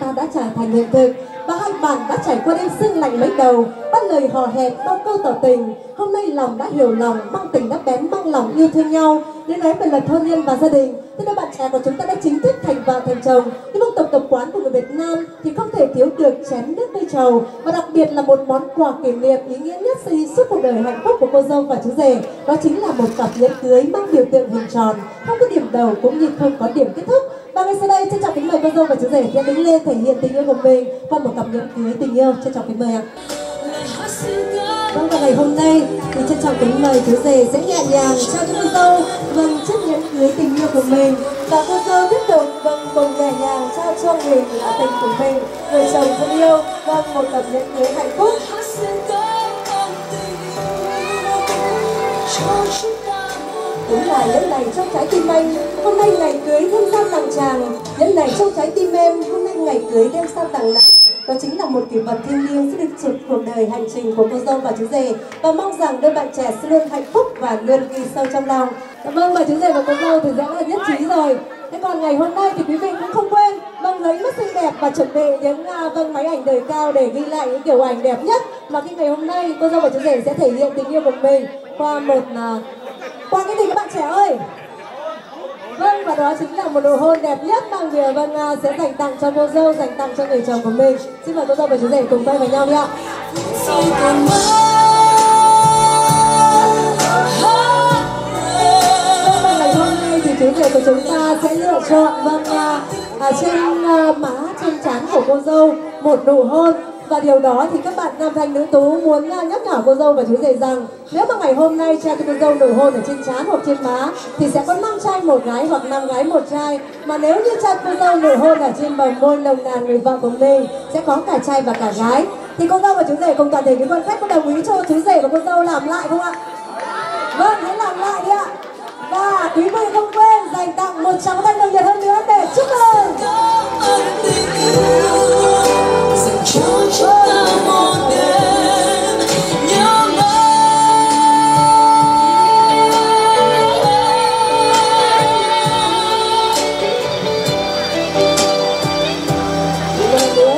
Ta đã trở thành hiện thực và hai bạn đã trải qua đêm sương lạnh lẫy đầu, bắt lời hò hét, câu câu tỏ tình, hôm nay lòng đã
hiểu lòng mang tình đã bén mang lòng yêu thương nhau. Nên nói về là thân nhân và gia đình thế đôi bạn trẻ của chúng ta đã chính thức thành vợ thành chồng. Nhưng phong tục tập quán của người Việt Nam thì không thể thiếu được chén nước cây trầu và đặc biệt là một món quà kỷ niệm ý nghĩa nhất xây suốt cuộc đời hạnh phúc của cô dâu và chú rể. Đó chính là một cặp nhẫn cưới mang biểu tượng hình tròn không có điểm đầu cũng như không có điểm kết thúc. Và ngay sau đây trân trọng kính bây cô và chú rể sẽ đứng lên thể hiện tình yêu của mình. Qua một cặp nhẫn cưới tình yêu, trân trọng kính mời ạ. Vâng và ngày hôm nay thì trân trọng kính mời chú rể sẽ nhẹ nhàng trao cho cô dâu vâng chiếc nhẫn cưới tình yêu của mình, và cô dâu tiếp tục vâng cùng nhẹ nhàng trao cho người là tình của mình. Người chồng thân yêu vâng một cặp nhẫn cưới hạnh phúc. Đúng là nhẫn này trong trái tim anh Hôm nay ngày cưới thêm sao tặng chàng. Nhẫn này trong trái tim em Hôm nay ngày cưới đem sao tặng nàng đó chính là một kỷ vật thiêng liêng sẽ được trực cuộc đời hành trình của cô dâu và chú rể. Và mong rằng đôi bạn trẻ sẽ luôn hạnh phúc và luôn ghi sâu trong lòng. Cảm ơn bà chú rể và cô dâu thì đã là nhất trí rồi. Thế còn ngày hôm nay thì quý vị cũng không quên vâng lấy mất xinh đẹp và chuẩn bị những uh, vâng máy ảnh đời cao để ghi lại những kiểu ảnh đẹp nhất mà khi ngày hôm nay cô dâu và chú rể sẽ thể hiện tình yêu của mình qua một uh, qua cái gì các bạn trẻ ơi Vâng, và đó chính là một nụ hôn đẹp nhất mà người Vân à, sẽ dành tặng cho cô dâu, dành tặng cho người chồng của mình. Xin mời cô dâu và chú rể cùng quay vào nhau đi ạ. Vâng, hôm nay thì chú rể của chúng ta sẽ lựa chọn vâng à, à, trên à, má, trên trán của cô dâu một nụ hôn
và điều đó thì các bạn nam thanh nữ tú muốn à, nhắc nhở cô dâu và chú rể rằng nếu mà ngày hôm nay cha cho cô dâu nổi hôn ở trên trán hoặc trên má thì sẽ có năm trai một gái hoặc năm gái một trai. Mà nếu như cha cô dâu nổi hôn ở trên bờ môi nồng nàn người vợ của mình sẽ có cả trai và cả gái. Thì cô dâu và chú rể cùng toàn thể những quan khách có đồng ý cho chú rể và cô dâu làm lại, không ạ? Vâng hãy làm lại đi ạ. Và quý vị không quên dành tặng một tràng tay nồng nhiệt hơn nữa để chúc mừng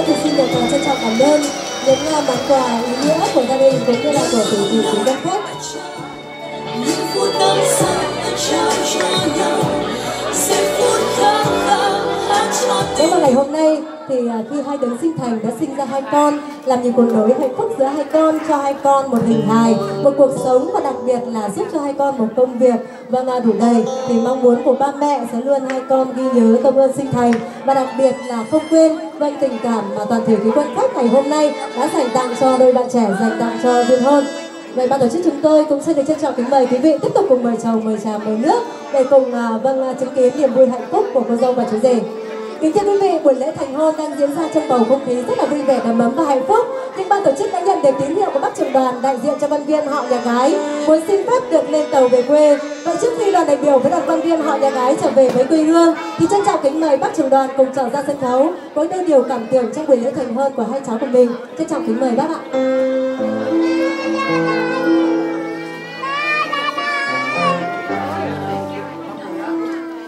thì xin được trân trọng cảm ơn những món quà ý nghĩa của gia đình cũng như là của quý vị quý khách ngày hôm nay thì à, khi hai đấng sinh thành đã sinh ra hai con làm những cuộc nối hạnh phúc giữa hai con cho hai con một hình hài một cuộc sống và đặc biệt là giúp cho hai con một công việc. Vâng mà đủ đầy. Thì mong muốn của ba mẹ sẽ luôn hai con ghi nhớ công ơn sinh thành. Và đặc biệt là không quên vậy tình cảm mà toàn thể quý quan khách ngày hôm nay đã dành tặng cho đôi bạn trẻ dành tặng cho duyên hôn. Vậy ban tổ chức chúng tôi cũng xin được trân trọng kính mời quý vị tiếp tục cùng mời chồng mời trà, mời nước để cùng uh, vâng uh, chứng kiến niềm vui hạnh phúc của cô dâu và chú rể. Kính thưa quý vị, buổi lễ thành hôn đang diễn ra trong bầu không khí rất là vui vẻ, đầm ấm và hạnh phúc. Nhưng ban tổ chức đã nhận được tín hiệu của bác trưởng đoàn đại diện cho văn viên họ nhà gái muốn xin phép được lên tàu về quê. Vậy trước khi đoàn đại biểu với đoàn văn viên họ nhà gái trở về với quê hương, thì trân trọng kính mời bác trưởng đoàn cùng trở ra sân khấu với đôi điều cảm tưởng trong buổi lễ thành hôn của hai cháu của mình. Trân trọng kính mời bác ạ.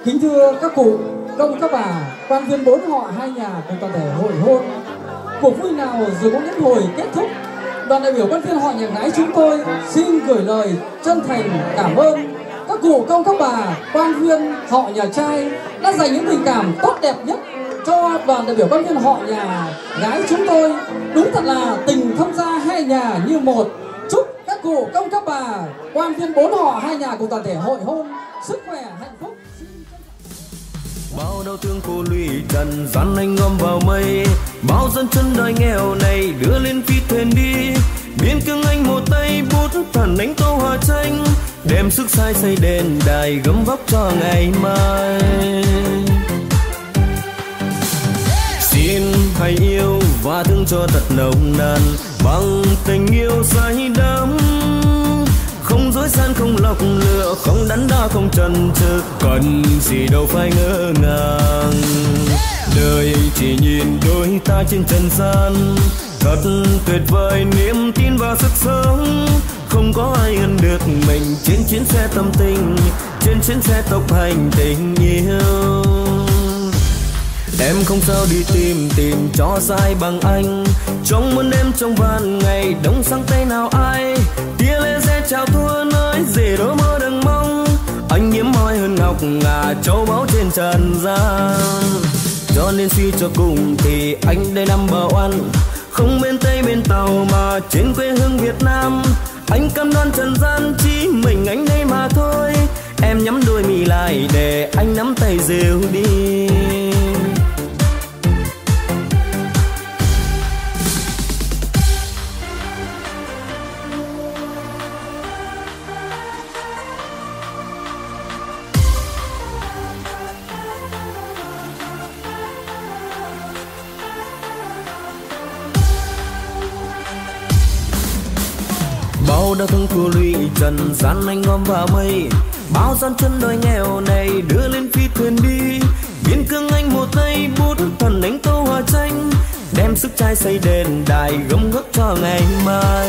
Kính thưa các cụ, công các bà, quan viên bốn họ hai nhà cùng toàn thể hội hôn. Cuộc vui nào rồi cũng đến hồi kết thúc. Đoàn đại biểu quan viên họ nhà gái chúng tôi xin gửi lời chân thành cảm ơn các cụ công các bà, quan viên họ nhà trai đã dành những tình cảm tốt đẹp nhất cho đoàn đại biểu quan viên họ nhà gái chúng tôi. Đúng thật là tình thông gia hai nhà như một. Chúc các cụ công các bà, quan viên bốn họ hai nhà cùng toàn thể hội hôn sức khỏe hạnh phúc
bao đau thương cô lụy trần gian anh ngâm vào mây. Bao dân chân đời nghèo này đưa lên phi thuyền đi. Biên cương anh một tay bút thần đánh tô hòa tranh đem sức sai xây đền đài gấm vóc cho ngày mai. Xin hãy yêu và thương cho thật nồng nàn. Bằng tình yêu say đắm dối gian không lọc lựa không đắn đo, không chần chừ cần gì đâu phải ngỡ ngàng. Đời chỉ nhìn đôi ta trên trần gian. Thật tuyệt vời, niềm tin và sức sống. Không có ai hơn được mình trên chuyến xe tâm tình, trên chuyến xe tốc hành tình yêu. Em không sao đi tìm tìm cho sai bằng anh. Trong muôn đêm trong vạn ngày, đông sang tay nào ai? Chào thua nói gì đôi mơ đừng mong. Anh hiếm môi hơn ngọc ngà, châu báu trên trần gian. Cho nên suy cho cùng thì anh đây năm bờ oan Không bên Tây, bên Tàu mà trên quê hương Việt Nam. Anh cam đoan trần gian chỉ mình anh đây mà thôi. Em nhắm đôi mi lại để anh nắm tay rêu đi. Bao đau thương của lụy trần gian anh gom vào mây. Bao gian chân đôi nghèo này đưa lên phi thuyền đi. Biên cương anh một tay, bút thần đánh tô hòa tranh. Đem sức trai xây đền đài gấm gấp cho ngày mai.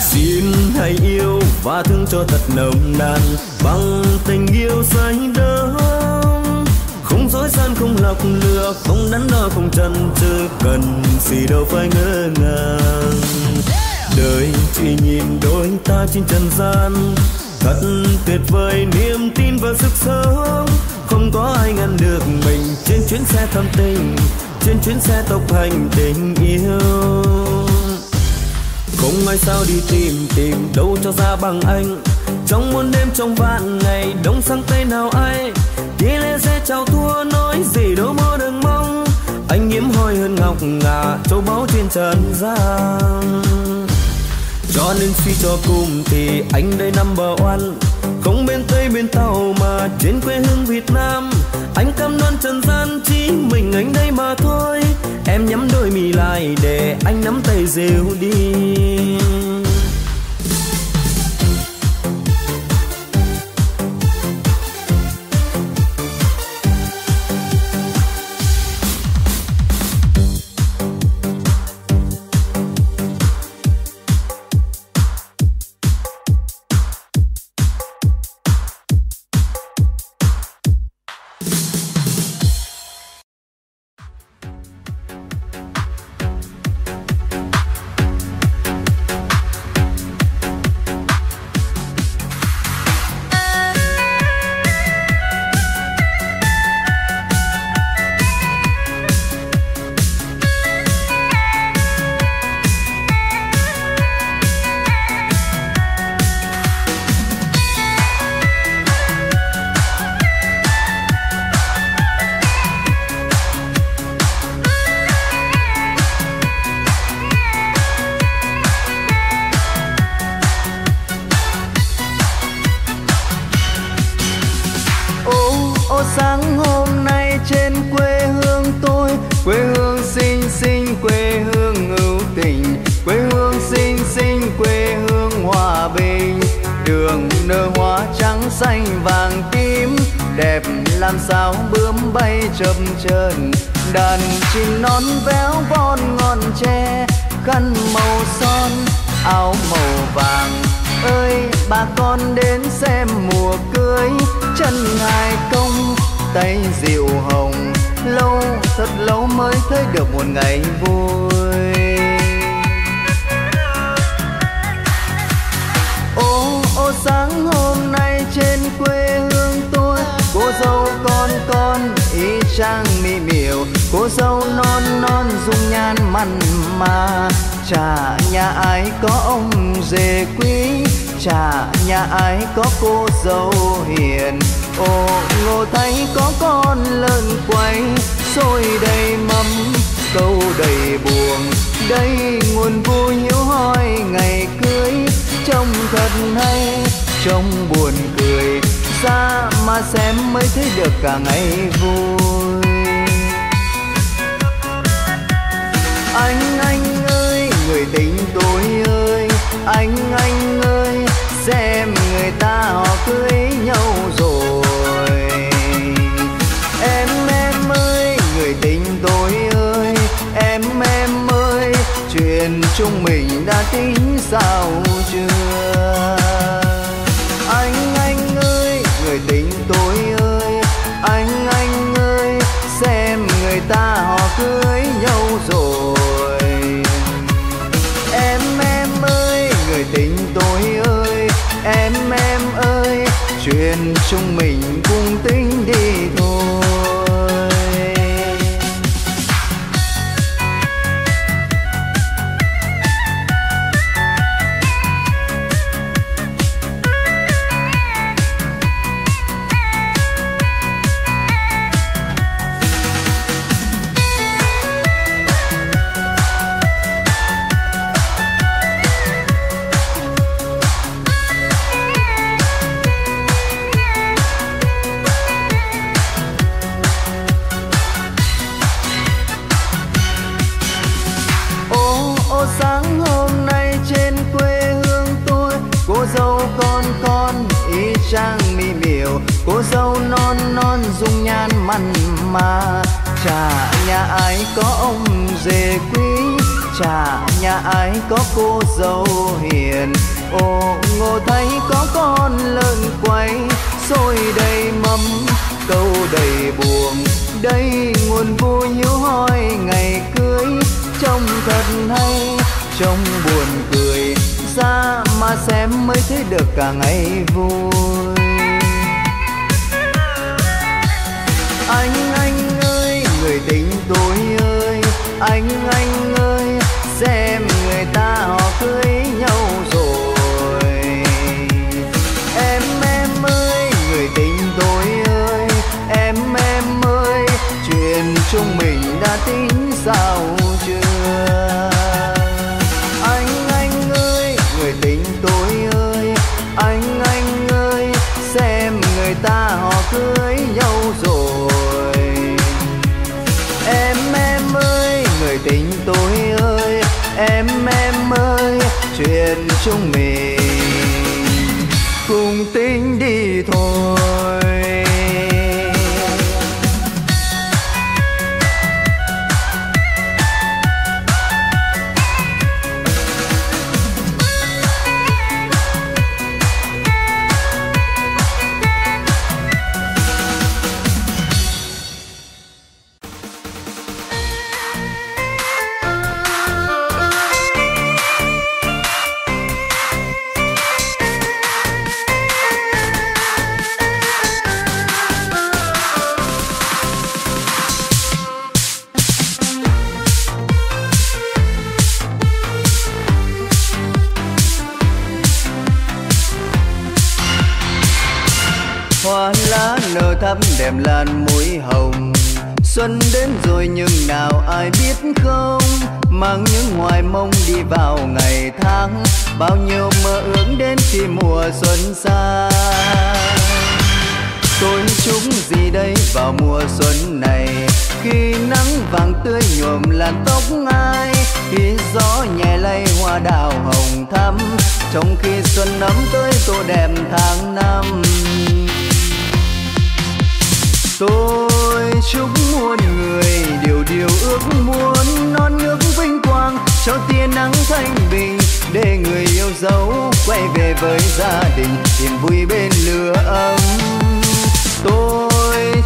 Xin hãy yêu và thương cho thật nồng nàn. Bằng tình yêu say đắm dối gian không lọc lừa không đắn đo không chần chừ cần gì đâu phải ngỡ ngàng. Đời chỉ nhìn đôi ta trên trần gian, thật tuyệt vời niềm tin và sức sống. Không có ai ngăn được mình trên chuyến xe thâm tình, trên chuyến xe tốc hành tình yêu. Không ai sao đi tìm tìm đâu cho ra bằng anh. Trong muôn đêm, trong vạn ngày, đông sang tây nào ai? Đi lên chào thua, nói gì đâu mơ đừng mong. Anh nhiễm hơi hơn ngọc ngà, châu báu thiên
trần gian. Cho nên suy cho cùng thì anh đây number one. Không bên tây, bên tàu mà trên quê hương việt nam. Anh cam đoan trần gian, chỉ mình anh đây mà thôi. Em nhắm đôi mì lại để anh nắm tay rêu đi. Hay trông buồn cười xa mà xem mới thấy được cả ngày vui. Tươi nhuộm làn tóc ai khi gió nhẹ lay hoa đào hồng thắm, trong khi xuân ấm tới tô đẹp tháng năm. Tôi chúc muôn người điều điều ước muốn non nước vinh quang, cho tia nắng thanh bình, để người yêu dấu quay về với gia đình tìm vui bên lửa ấm. Tôi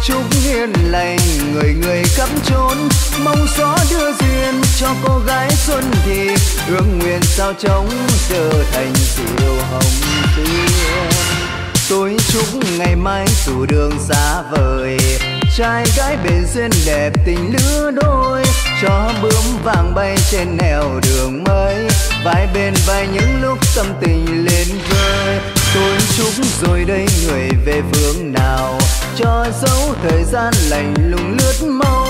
chúc hiền lành, người người khắp chốn mong gió đưa duyên cho cô gái xuân thì ước nguyện sao trống trở thành diều hồng tươi. Tôi chúc ngày mai dù đường xa vời, trai gái bền duyên đẹp tình lứa đôi. Cho bướm vàng bay trên nẻo đường mới, vai bên vai những lúc tâm tình lên vơi. Tôi chúc rồi đây người về phương nào cho dấu thời gian lạnh lùng lướt mau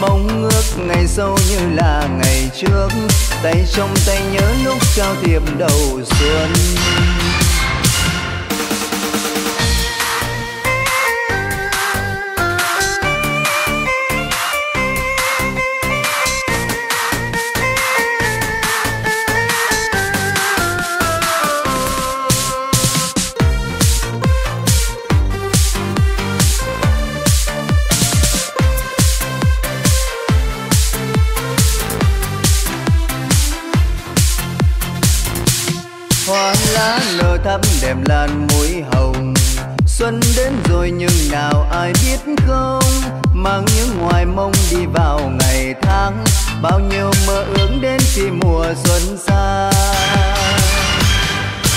mong ước ngày sau như là ngày trước. Tay trong tay nhớ lúc trao thiệp đầu xuân. Nở đẹp lan mũi hồng. Xuân đến rồi nhưng nào ai biết không? Mang những hoài mong đi vào ngày tháng. Bao nhiêu mơ ước đến khi mùa xuân xa.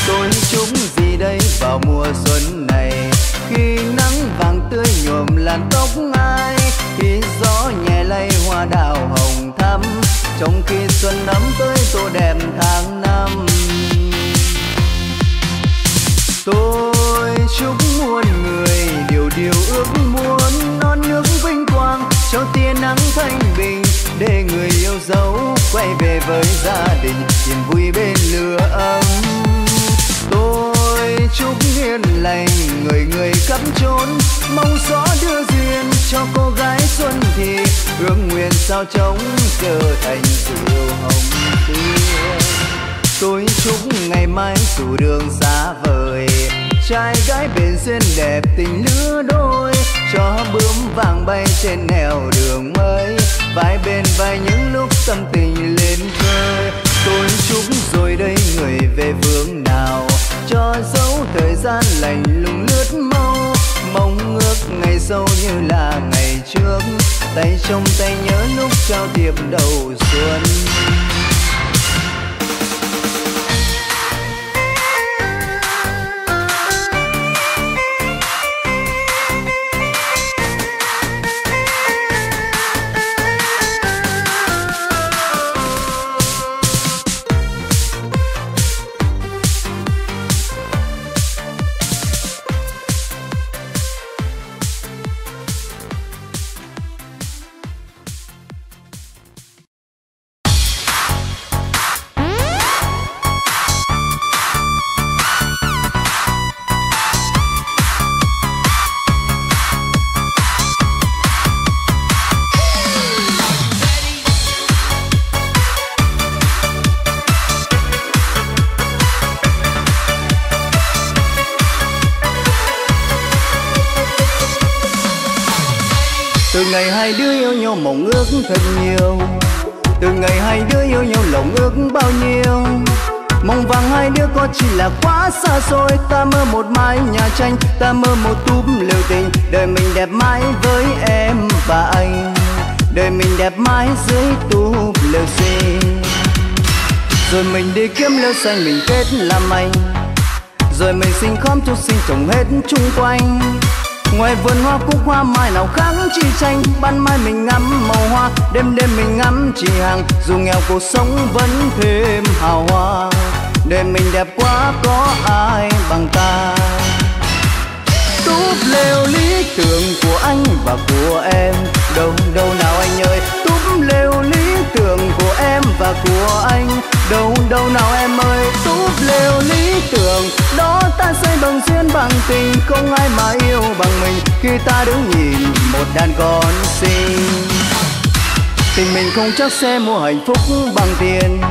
Tôi chúng gì đây vào mùa xuân này? Khi nắng vàng tươi nhuộm làn tóc ai? Khi gió nhẹ lay hoa đào hồng thắm. Trong khi xuân ấm tới tô đẹp tháng năm tôi chúc muôn người điều điều ước muốn, non nước vinh quang cho tia nắng thanh bình, để người yêu dấu quay về với gia đình tìm vui bên lửa ấm. Tôi chúc hiền lành, người người khắp chốn, mong gió đưa duyên cho cô gái xuân thì, ước nguyện sao trống trở thành diệu hồng tươi tôi chúc ngày mai dù đường xa vời. Trai gái bền duyên đẹp tình lứa đôi, cho bướm vàng bay trên nẻo đường mới. Vai bên vai những lúc tâm tình lên khơi. Tôi chúc rồi đây người về phương nào, cho dấu thời gian lạnh lùng lướt mau. Mong ước ngày sau như là ngày trước, tay trong tay nhớ lúc trao tiệp đầu xuân. Ngày hai đứa yêu nhau mộng ước thật nhiều. Từ ngày hai đứa yêu nhau lòng ước bao nhiêu. Mong vàng hai đứa có chỉ là quá xa xôi. Ta mơ một mái nhà tranh, ta mơ một túp lều tình. Đời mình đẹp mãi với em và anh. Đời mình đẹp mãi dưới túp lều xinh rồi mình đi kiếm lều xanh, mình kết làm anh. Rồi mình sinh khóm chút sinh trồng hết chung quanh ngoài vườn hoa cúc hoa mai nào khác chi tranh, ban mai mình ngắm màu hoa, đêm đêm mình ngắm chị hàng. Dù nghèo cuộc sống vẫn thêm hào hoa đời mình đẹp quá có ai bằng ta. Túp lều lý tưởng của anh và của em, đâu đâu nào anh ơi. Túp lều lý tưởng của em và của anh đâu đâu nào em ơi? Túp lều lý tưởng, đó ta xây bằng duyên, bằng tình, không ai mà yêu bằng mình. Khi ta đứng nhìn một đàn con xinh, tình mình không chắc sẽ mua hạnh phúc bằng tiền.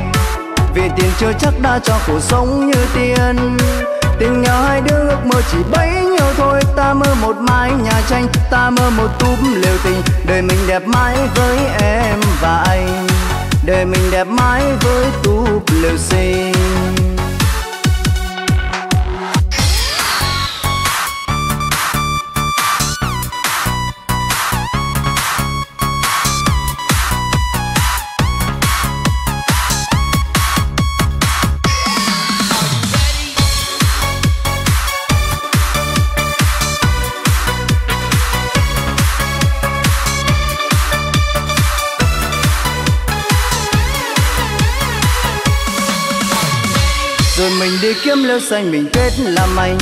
Vì tiền chưa chắc đã cho cuộc sống như tiền tình nghèo hai đứa ước mơ chỉ bấy nhiêu thôi. Ta mơ một mái nhà tranh, ta mơ một túp lều tình. Đời mình đẹp mãi với em và anh đời mình đẹp mãi với túp lều xinh người kiếm lêu xanh mình kết làm anh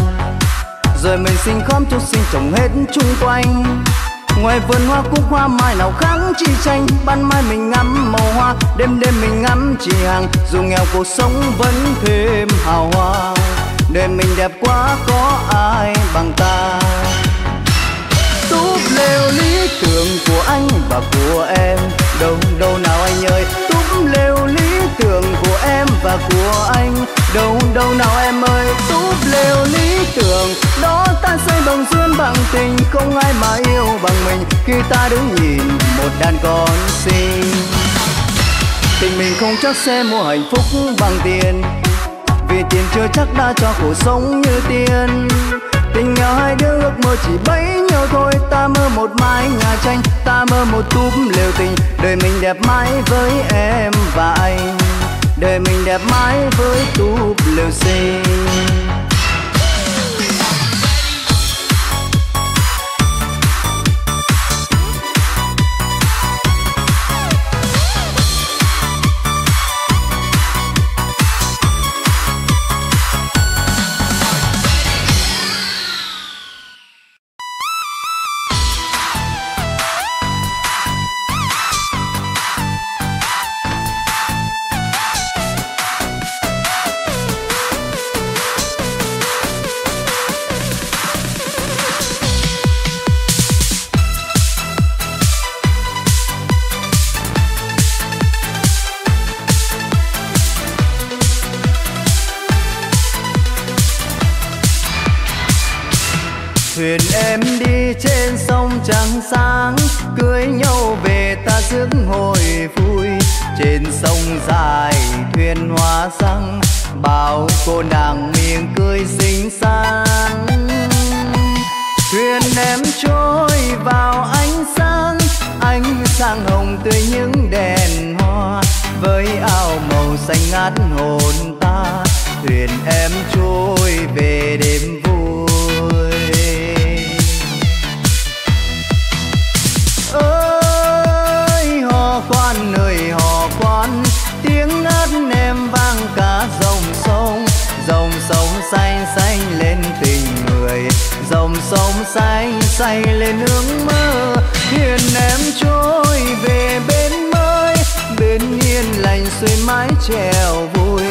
rồi mình sinh khóm chút xin trồng hết chung quanh. Ngoài vườn hoa cúc hoa mai nào khác chi tranh, ban mai mình ngắm màu hoa, đêm đêm mình ngắm chị hàng. Dù nghèo cuộc sống vẫn thêm hào hoa đời mình đẹp quá có ai bằng ta. Túp lều lý tưởng của anh và của em, đâu đâu nào anh ơi. Túp lều lý tưởng của em và của anh. Đâu đâu nào em ơi, túp lều lý tưởng. Đó ta xây bằng duyên bằng tình, không ai mà yêu bằng mình. Khi ta đứng nhìn một đàn con xinh. Tình mình không chắc sẽ mua hạnh phúc bằng tiền. Vì tiền chưa chắc đã cho cuộc sống như tiền tình nhau hai đứa ước mơ chỉ bấy nhiêu thôi. Ta mơ một mái nhà tranh, ta mơ một túp lều tình. Đời mình đẹp mãi với em và anh đời mình đẹp mãi với túp lều xanh lên ước mơ. Thuyền em trôi về bên mới bên yên lành xuôi mái chèo vui.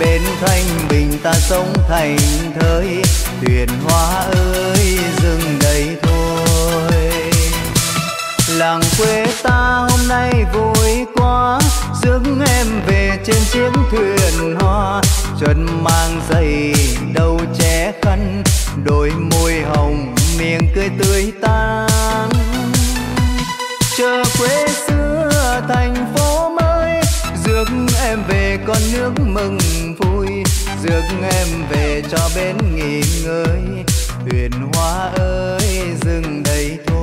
Bên thanh bình ta sống thành thơi. Thuyền hoa ơi, dừng đây thôi. Làng quê ta hôm nay vui quá. Rước em về trên chiếc thuyền hoa. Chân mang giày đầu che khăn. Đôi môi hồng miệng cười tươi tan chờ quê xưa thành phố mới, rước em về con nước mừng vui. Rước em về cho bên nghỉ ngơi, huyền hoa ơi dừng đây thôi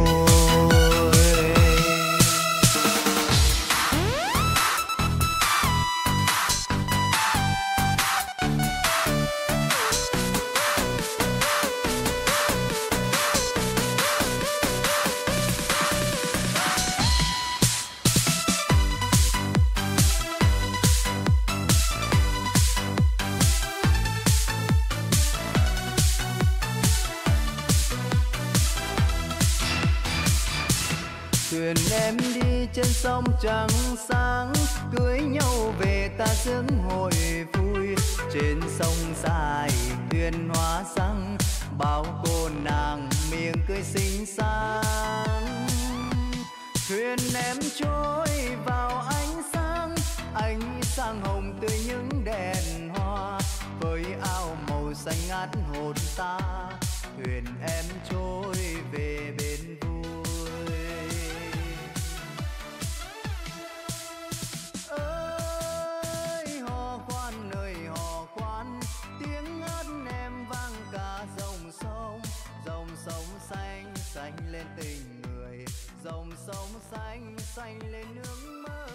trong trắng sáng cưới nhau về ta sướng hội vui. Trên sông dài thuyền hoa sáng bao cô nàng miệng cười xinh xắn. Thuyền em trôi vào ánh sáng ánh sáng hồng tươi những đèn hoa. Với áo màu xanh ngát hồn ta, thuyền em trôi về bên anh lên nước mơ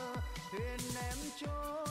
thuyền em trôi